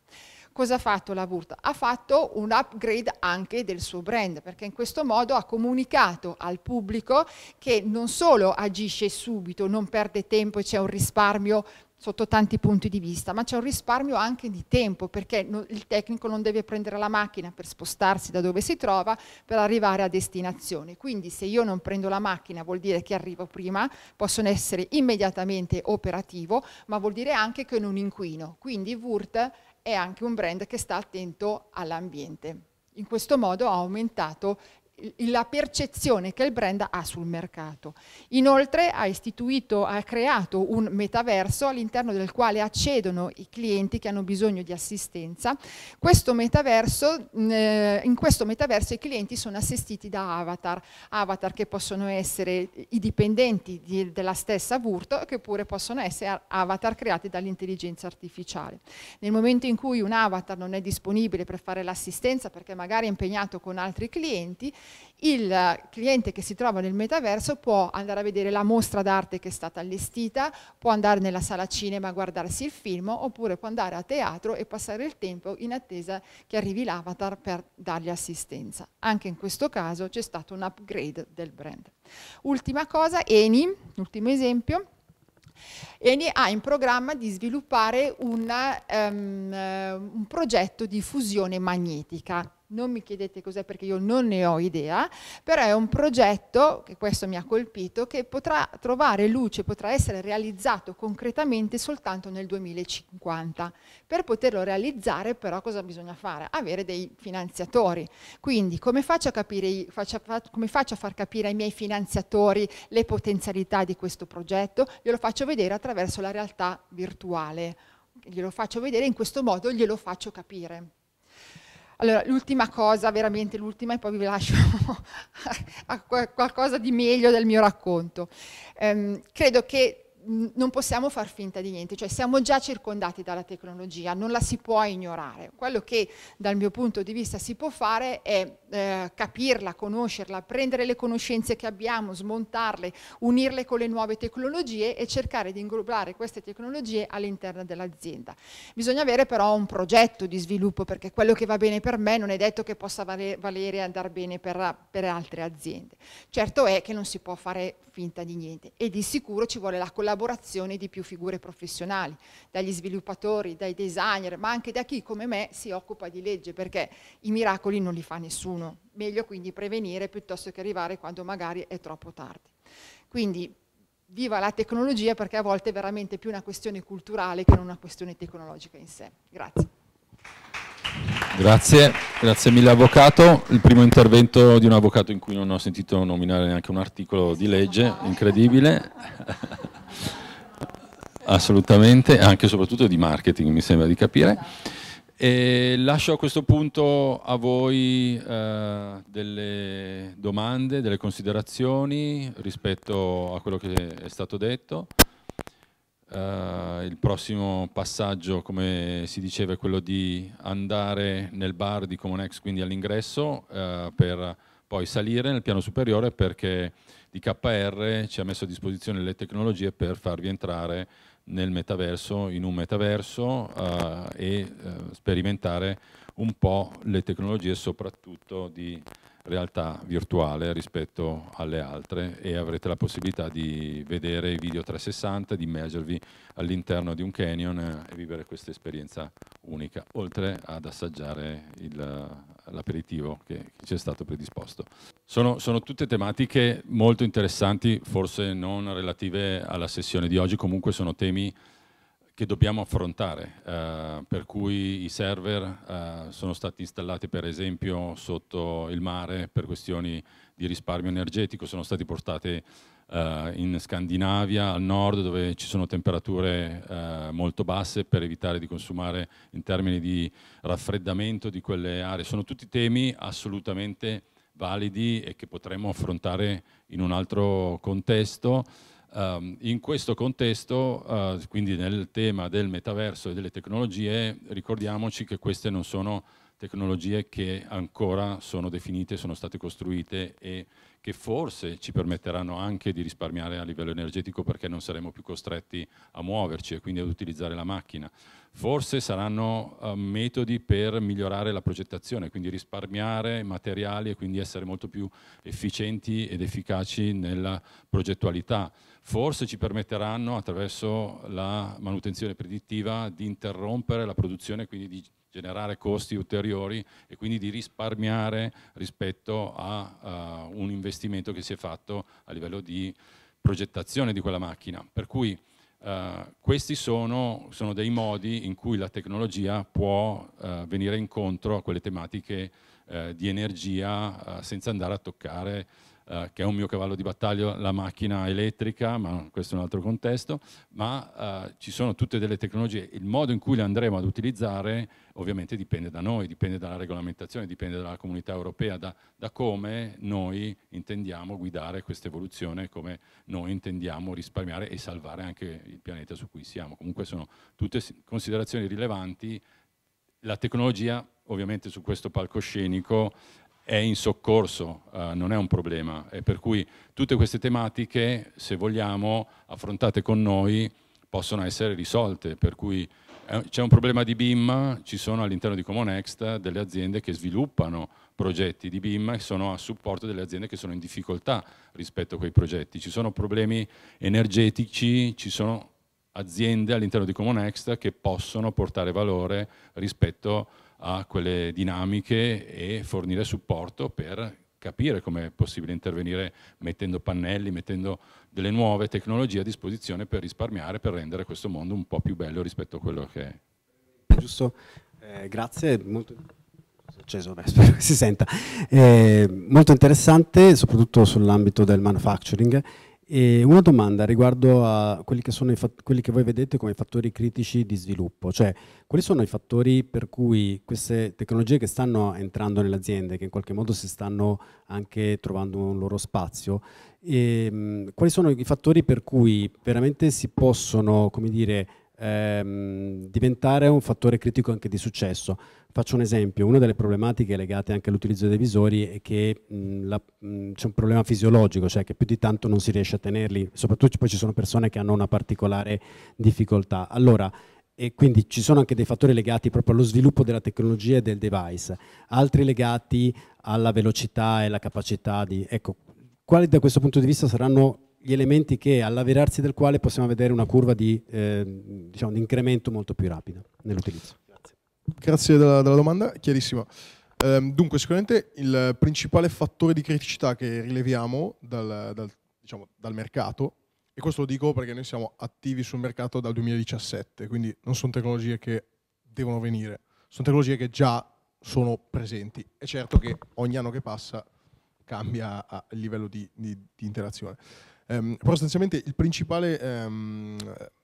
Cosa ha fatto la VURT? Ha fatto un upgrade anche del suo brand, perché in questo modo ha comunicato al pubblico che non solo agisce subito, non perde tempo e c'è un risparmio sotto tanti punti di vista, ma c'è un risparmio anche di tempo perché il tecnico non deve prendere la macchina per spostarsi da dove si trova per arrivare a destinazione. Quindi se io non prendo la macchina vuol dire che arrivo prima, possono essere immediatamente operativo, ma vuol dire anche che non inquino. Quindi Wurt è anche un brand che sta attento all'ambiente. In questo modo ha aumentato la percezione che il brand ha sul mercato. Inoltre ha istituito, ha creato un metaverso all'interno del quale accedono i clienti che hanno bisogno di assistenza. Questo metaverso, eh, in questo metaverso i clienti sono assistiti da avatar, avatar che possono essere i dipendenti di, della stessa Vurto che pure possono essere avatar creati dall'intelligenza artificiale. Nel momento in cui un avatar non è disponibile per fare l'assistenza perché magari è impegnato con altri clienti, il cliente che si trova nel metaverso può andare a vedere la mostra d'arte che è stata allestita, può andare nella sala cinema a guardarsi il film oppure può andare a teatro e passare il tempo in attesa che arrivi l'avatar per dargli assistenza. Anche in questo caso c'è stato un upgrade del brand. Ultima cosa, Eni, ultimo esempio, Eni ha in programma di sviluppare una, um, un progetto di fusione magnetica non mi chiedete cos'è perché io non ne ho idea, però è un progetto, che questo mi ha colpito, che potrà trovare luce, potrà essere realizzato concretamente soltanto nel 2050. Per poterlo realizzare però cosa bisogna fare? Avere dei finanziatori. Quindi come faccio a, capire, faccio, come faccio a far capire ai miei finanziatori le potenzialità di questo progetto? Glielo faccio vedere attraverso la realtà virtuale. Glielo faccio vedere in questo modo, glielo faccio capire. Allora, l'ultima cosa, veramente l'ultima, e poi vi lascio (laughs) a qualcosa di meglio del mio racconto. Um, credo che non possiamo far finta di niente, cioè siamo già circondati dalla tecnologia, non la si può ignorare. Quello che dal mio punto di vista si può fare è eh, capirla, conoscerla, prendere le conoscenze che abbiamo, smontarle, unirle con le nuove tecnologie e cercare di inglobare queste tecnologie all'interno dell'azienda. Bisogna avere però un progetto di sviluppo perché quello che va bene per me non è detto che possa valere e andare bene per, per altre aziende. Certo è che non si può fare finta di niente e di sicuro ci vuole la collaborazione di più figure professionali, dagli sviluppatori, dai designer, ma anche da chi come me si occupa di legge, perché i miracoli non li fa nessuno. Meglio quindi prevenire piuttosto che arrivare quando magari è troppo tardi. Quindi viva la tecnologia perché a volte è veramente più una questione culturale che non una questione tecnologica in sé. Grazie. Grazie, grazie mille Avvocato. Il primo intervento di un avvocato in cui non ho sentito nominare neanche un articolo di legge, incredibile. (laughs) Assolutamente, anche e soprattutto di marketing mi sembra di capire. E lascio a questo punto a voi eh, delle domande, delle considerazioni rispetto a quello che è stato detto. Uh, il prossimo passaggio, come si diceva, è quello di andare nel bar di Comonex, quindi all'ingresso, uh, per poi salire nel piano superiore perché di KR ci ha messo a disposizione le tecnologie per farvi entrare nel metaverso, in un metaverso uh, e sperimentare un po' le tecnologie soprattutto di realtà virtuale rispetto alle altre e avrete la possibilità di vedere i video 360, di immergervi all'interno di un canyon e vivere questa esperienza unica, oltre ad assaggiare l'aperitivo che, ci è stato predisposto. Sono, sono tutte tematiche molto interessanti, forse non relative alla sessione di oggi, comunque sono temi che dobbiamo affrontare, eh, per cui i server eh, sono stati installati per esempio sotto il mare per questioni di risparmio energetico, sono stati portati eh, in Scandinavia, al nord, dove ci sono temperature eh, molto basse per evitare di consumare in termini di raffreddamento di quelle aree. Sono tutti temi assolutamente validi e che potremmo affrontare in un altro contesto Um, in questo contesto, uh, quindi nel tema del metaverso e delle tecnologie, ricordiamoci che queste non sono tecnologie che ancora sono definite, sono state costruite e che forse ci permetteranno anche di risparmiare a livello energetico perché non saremo più costretti a muoverci e quindi ad utilizzare la macchina. Forse saranno uh, metodi per migliorare la progettazione, quindi risparmiare materiali e quindi essere molto più efficienti ed efficaci nella progettualità. Forse ci permetteranno attraverso la manutenzione predittiva di interrompere la produzione, quindi di generare costi ulteriori e quindi di risparmiare rispetto a uh, un investimento che si è fatto a livello di progettazione di quella macchina. Per cui uh, questi sono, sono, dei modi in cui la tecnologia può uh, venire incontro a quelle tematiche di energia senza andare a toccare eh, che è un mio cavallo di battaglia, la macchina elettrica, ma questo è un altro contesto, ma eh, ci sono tutte delle tecnologie, il modo in cui le andremo ad utilizzare ovviamente dipende da noi, dipende dalla regolamentazione, dipende dalla comunità europea, da, da come noi intendiamo guidare questa evoluzione, come noi intendiamo risparmiare e salvare anche il pianeta su cui siamo. Comunque sono tutte considerazioni rilevanti, la tecnologia ovviamente su questo palcoscenico è in soccorso, eh, non è un problema e per cui tutte queste tematiche, se vogliamo, affrontate con noi, possono essere risolte, per cui eh, c'è un problema di BIM, ci sono all'interno di Comonext delle aziende che sviluppano progetti di BIM e sono a supporto delle aziende che sono in difficoltà rispetto a quei progetti. Ci sono problemi energetici, ci sono aziende all'interno di Comonext che possono portare valore rispetto a a quelle dinamiche e fornire supporto per capire come è possibile intervenire mettendo pannelli, mettendo delle nuove tecnologie a disposizione per risparmiare, per rendere questo mondo un po' più bello rispetto a quello che è. Giusto, eh, grazie. Molto... Acceso, beh, (laughs) spero che si senta. Eh, molto interessante, soprattutto sull'ambito del manufacturing e una domanda riguardo a quelli che, sono quelli che voi vedete come fattori critici di sviluppo, cioè quali sono i fattori per cui queste tecnologie che stanno entrando nelle aziende, che in qualche modo si stanno anche trovando un loro spazio, e, mh, quali sono i fattori per cui veramente si possono, come dire, ehm, diventare un fattore critico anche di successo? Faccio un esempio, una delle problematiche legate anche all'utilizzo dei visori è che c'è un problema fisiologico, cioè che più di tanto non si riesce a tenerli, soprattutto poi ci sono persone che hanno una particolare difficoltà. Allora, e quindi ci sono anche dei fattori legati proprio allo sviluppo della tecnologia e del device, altri legati alla velocità e alla capacità di... Ecco, quali da questo punto di vista saranno gli elementi che all'avverarsi del quale possiamo vedere una curva di, eh, diciamo, di incremento molto più rapida nell'utilizzo? Grazie della, della domanda, chiarissimo. Um, dunque, sicuramente il principale fattore di criticità che rileviamo dal, dal, diciamo, dal, mercato, e questo lo dico perché noi siamo attivi sul mercato dal 2017, quindi non sono tecnologie che devono venire, sono tecnologie che già sono presenti. È certo che ogni anno che passa cambia il livello di, di, di interazione. Um, però sostanzialmente il principale um,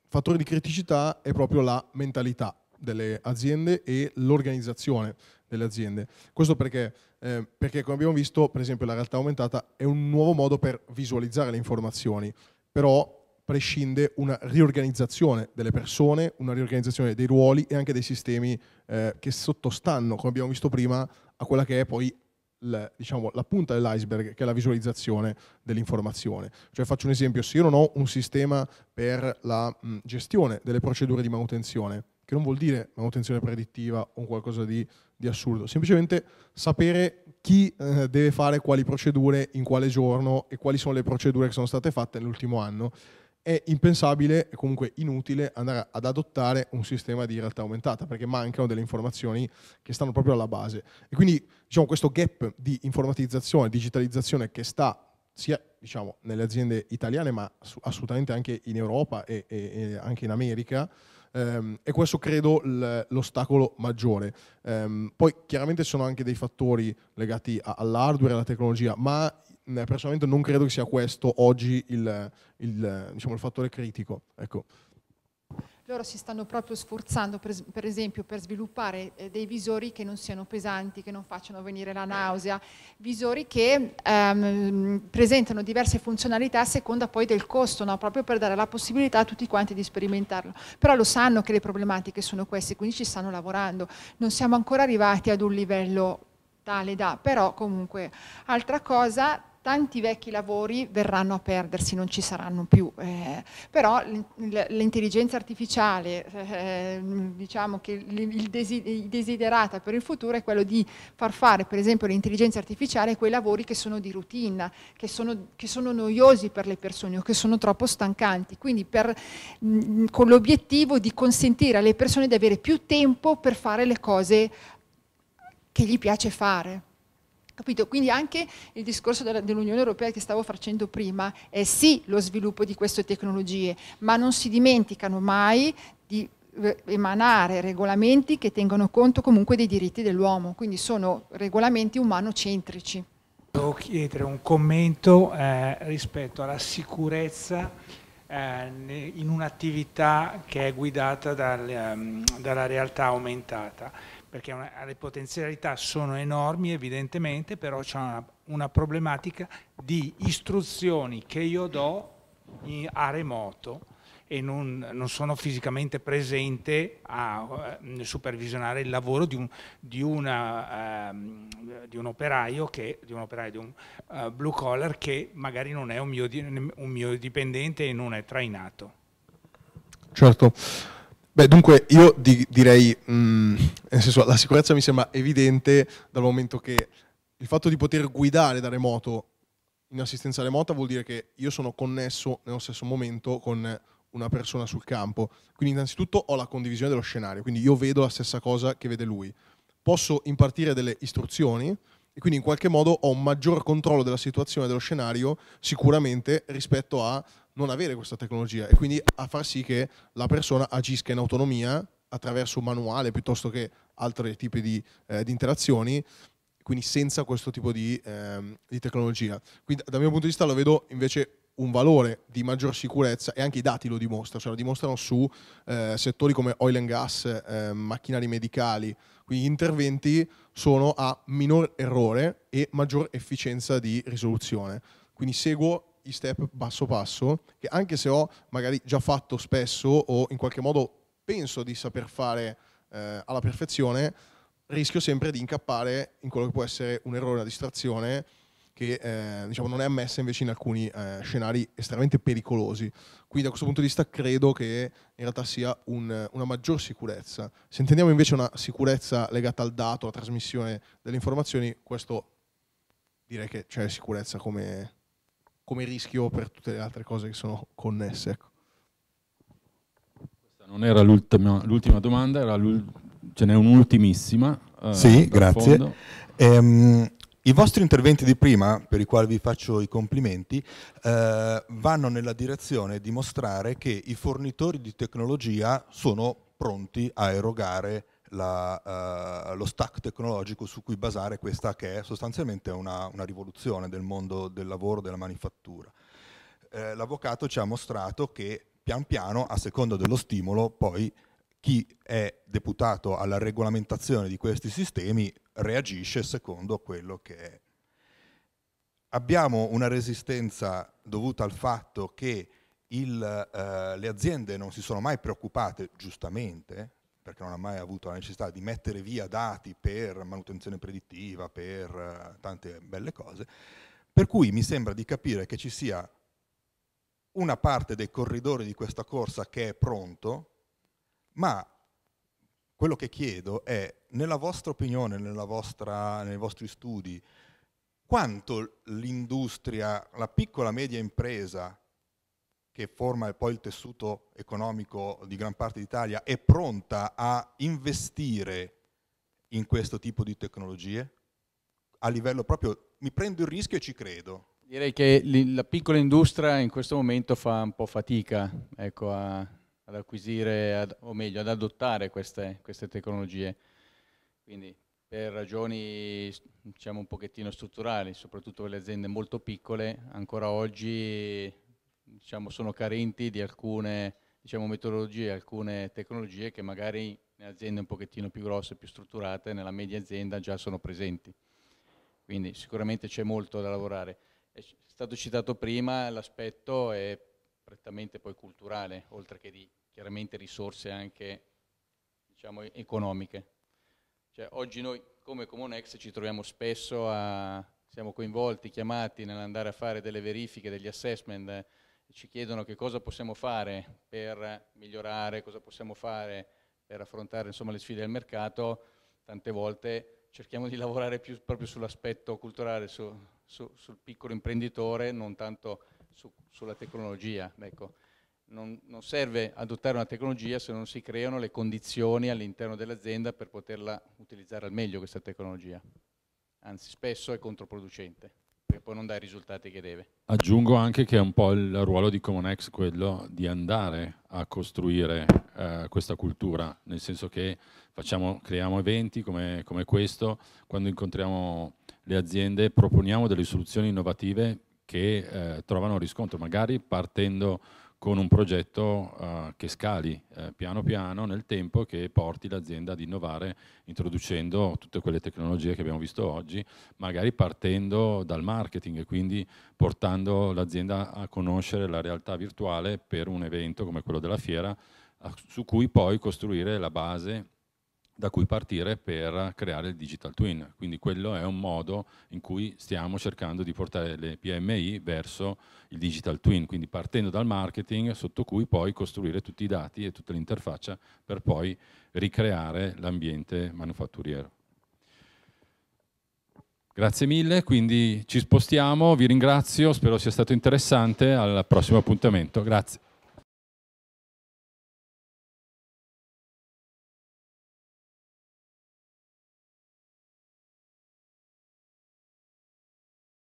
fattore di criticità è proprio la mentalità delle aziende e l'organizzazione delle aziende. Questo perché, eh, perché, come abbiamo visto, per esempio, la realtà aumentata è un nuovo modo per visualizzare le informazioni, però prescinde una riorganizzazione delle persone, una riorganizzazione dei ruoli e anche dei sistemi eh, che sottostanno, come abbiamo visto prima, a quella che è poi la, diciamo, la punta dell'iceberg, che è la visualizzazione dell'informazione. Cioè faccio un esempio, se io non ho un sistema per la mh, gestione delle procedure di manutenzione, che non vuol dire manutenzione predittiva o qualcosa di, di assurdo, semplicemente sapere chi eh, deve fare quali procedure in quale giorno e quali sono le procedure che sono state fatte nell'ultimo anno. È impensabile e comunque inutile andare ad adottare un sistema di realtà aumentata perché mancano delle informazioni che stanno proprio alla base. E quindi diciamo, questo gap di informatizzazione, digitalizzazione che sta sia diciamo, nelle aziende italiane ma assolutamente anche in Europa e, e, e anche in America, Um, e questo credo l'ostacolo maggiore. Um, poi chiaramente ci sono anche dei fattori legati all'hardware e alla tecnologia, ma personalmente non credo che sia questo oggi il, il, diciamo, il fattore critico. Ecco. Loro si stanno proprio sforzando per, per esempio per sviluppare eh, dei visori che non siano pesanti, che non facciano venire la nausea, visori che ehm, presentano diverse funzionalità a seconda poi del costo, no? proprio per dare la possibilità a tutti quanti di sperimentarlo. Però lo sanno che le problematiche sono queste, quindi ci stanno lavorando. Non siamo ancora arrivati ad un livello tale da, però comunque altra cosa tanti vecchi lavori verranno a perdersi, non ci saranno più. Eh, però l'intelligenza artificiale, eh, diciamo che il desiderata per il futuro è quello di far fare, per esempio, l'intelligenza artificiale quei lavori che sono di routine, che sono, che sono noiosi per le persone o che sono troppo stancanti. Quindi per, mh, con l'obiettivo di consentire alle persone di avere più tempo per fare le cose che gli piace fare. Capito? Quindi anche il discorso dell'Unione Europea che stavo facendo prima è sì lo sviluppo di queste tecnologie, ma non si dimenticano mai di eh, emanare regolamenti che tengano conto comunque dei diritti dell'uomo, quindi sono regolamenti umanocentrici. Devo chiedere un commento eh, rispetto alla sicurezza eh, in un'attività che è guidata dal, um, dalla realtà aumentata perché una, le potenzialità sono enormi evidentemente, però c'è una, una, problematica di istruzioni che io do in, a remoto e non, non, sono fisicamente presente a uh, supervisionare il lavoro di un, di una, uh, di un operaio, che, di un, operaio, di un uh, blue collar che magari non è un mio, un mio dipendente e non è trainato. Certo. Beh, dunque io di, direi, mh, mm, nel senso, la sicurezza mi sembra evidente dal momento che il fatto di poter guidare da remoto in assistenza remota vuol dire che io sono connesso nello stesso momento con una persona sul campo. Quindi innanzitutto ho la condivisione dello scenario, quindi io vedo la stessa cosa che vede lui. Posso impartire delle istruzioni e quindi in qualche modo ho un maggior controllo della situazione dello scenario sicuramente rispetto a non avere questa tecnologia e quindi a far sì che la persona agisca in autonomia attraverso un manuale piuttosto che altri tipi di, eh, di interazioni, quindi senza questo tipo di, eh, di tecnologia. Quindi dal mio punto di vista lo vedo invece un valore di maggior sicurezza e anche i dati lo dimostrano, cioè lo dimostrano su eh, settori come oil and gas, eh, macchinari medicali, quindi gli interventi sono a minor errore e maggior efficienza di risoluzione. Quindi seguo gli step passo passo, che anche se ho magari già fatto spesso o in qualche modo penso di saper fare eh, alla perfezione, rischio sempre di incappare in quello che può essere un errore, una distrazione che eh, diciamo, non è ammessa invece in alcuni eh, scenari estremamente pericolosi. Quindi da questo punto di vista credo che in realtà sia un, una maggior sicurezza. Se intendiamo invece una sicurezza legata al dato, alla trasmissione delle informazioni, questo direi che c'è sicurezza come, come rischio per tutte le altre cose che sono connesse. Ecco. Questa non era l'ultima, l'ultima domanda, era ce n'è un'ultimissima. Uh, sì, grazie. Ehm, I vostri interventi di prima, per i quali vi faccio i complimenti, eh, vanno nella direzione di mostrare che i fornitori di tecnologia sono pronti a erogare la, uh, lo stack tecnologico su cui basare questa che è sostanzialmente una, una rivoluzione del mondo del lavoro, della manifattura. Eh, L'avvocato ci ha mostrato che pian piano, a seconda dello stimolo, poi chi è deputato alla regolamentazione di questi sistemi reagisce secondo quello che è. Abbiamo una resistenza dovuta al fatto che il, eh, le aziende non si sono mai preoccupate, giustamente, perché non ha mai avuto la necessità di mettere via dati per manutenzione predittiva, per uh, tante belle cose, per cui mi sembra di capire che ci sia una parte dei corridori di questa corsa che è pronto, ma quello che chiedo è, nella vostra opinione, nella vostra, nei vostri studi, quanto l'industria, la piccola e media impresa che forma poi il tessuto economico di gran parte d'Italia, è pronta a investire in questo tipo di tecnologie? A livello proprio, mi prendo il rischio e ci credo. Direi che la piccola industria in questo momento fa un po' fatica ecco, a, ad acquisire, ad, o meglio, ad adottare queste, queste tecnologie. Quindi per ragioni diciamo, un pochettino strutturali, soprattutto per le aziende molto piccole, ancora oggi diciamo, sono carenti di alcune diciamo, metodologie, alcune tecnologie che magari in aziende un pochettino più grosse, più strutturate, nella media azienda già sono presenti. Quindi sicuramente c'è molto da lavorare. È stato citato prima, l'aspetto è prettamente poi culturale, oltre che di chiaramente risorse anche diciamo, economiche. Cioè, oggi noi come Comunex ci troviamo spesso a, siamo coinvolti, chiamati nell'andare a fare delle verifiche, degli assessment, ci chiedono che cosa possiamo fare per migliorare, cosa possiamo fare per affrontare insomma, le sfide del mercato, tante volte cerchiamo di lavorare più proprio sull'aspetto culturale, su, su, sul piccolo imprenditore, non tanto su, sulla tecnologia. Ecco, non, non, serve adottare una tecnologia se non si creano le condizioni all'interno dell'azienda per poterla utilizzare al meglio questa tecnologia. Anzi, spesso è controproducente, perché poi non dà i risultati che deve. Aggiungo anche che è un po' il ruolo di Comonex quello di andare a costruire eh, questa cultura, nel senso che facciamo, creiamo eventi come, come questo, quando incontriamo le aziende proponiamo delle soluzioni innovative che eh, trovano riscontro, magari partendo con un progetto uh, che scali eh, piano piano nel tempo che porti l'azienda ad innovare introducendo tutte quelle tecnologie che abbiamo visto oggi, magari partendo dal marketing e quindi portando l'azienda a conoscere la realtà virtuale per un evento come quello della fiera, su cui poi costruire la base da cui partire per creare il digital twin. Quindi quello è un modo in cui stiamo cercando di portare le PMI verso il digital twin, quindi partendo dal marketing sotto cui poi costruire tutti i dati e tutta l'interfaccia per poi ricreare l'ambiente manufatturiero. Grazie mille, quindi ci spostiamo, vi ringrazio, spero sia stato interessante, al prossimo appuntamento. Grazie.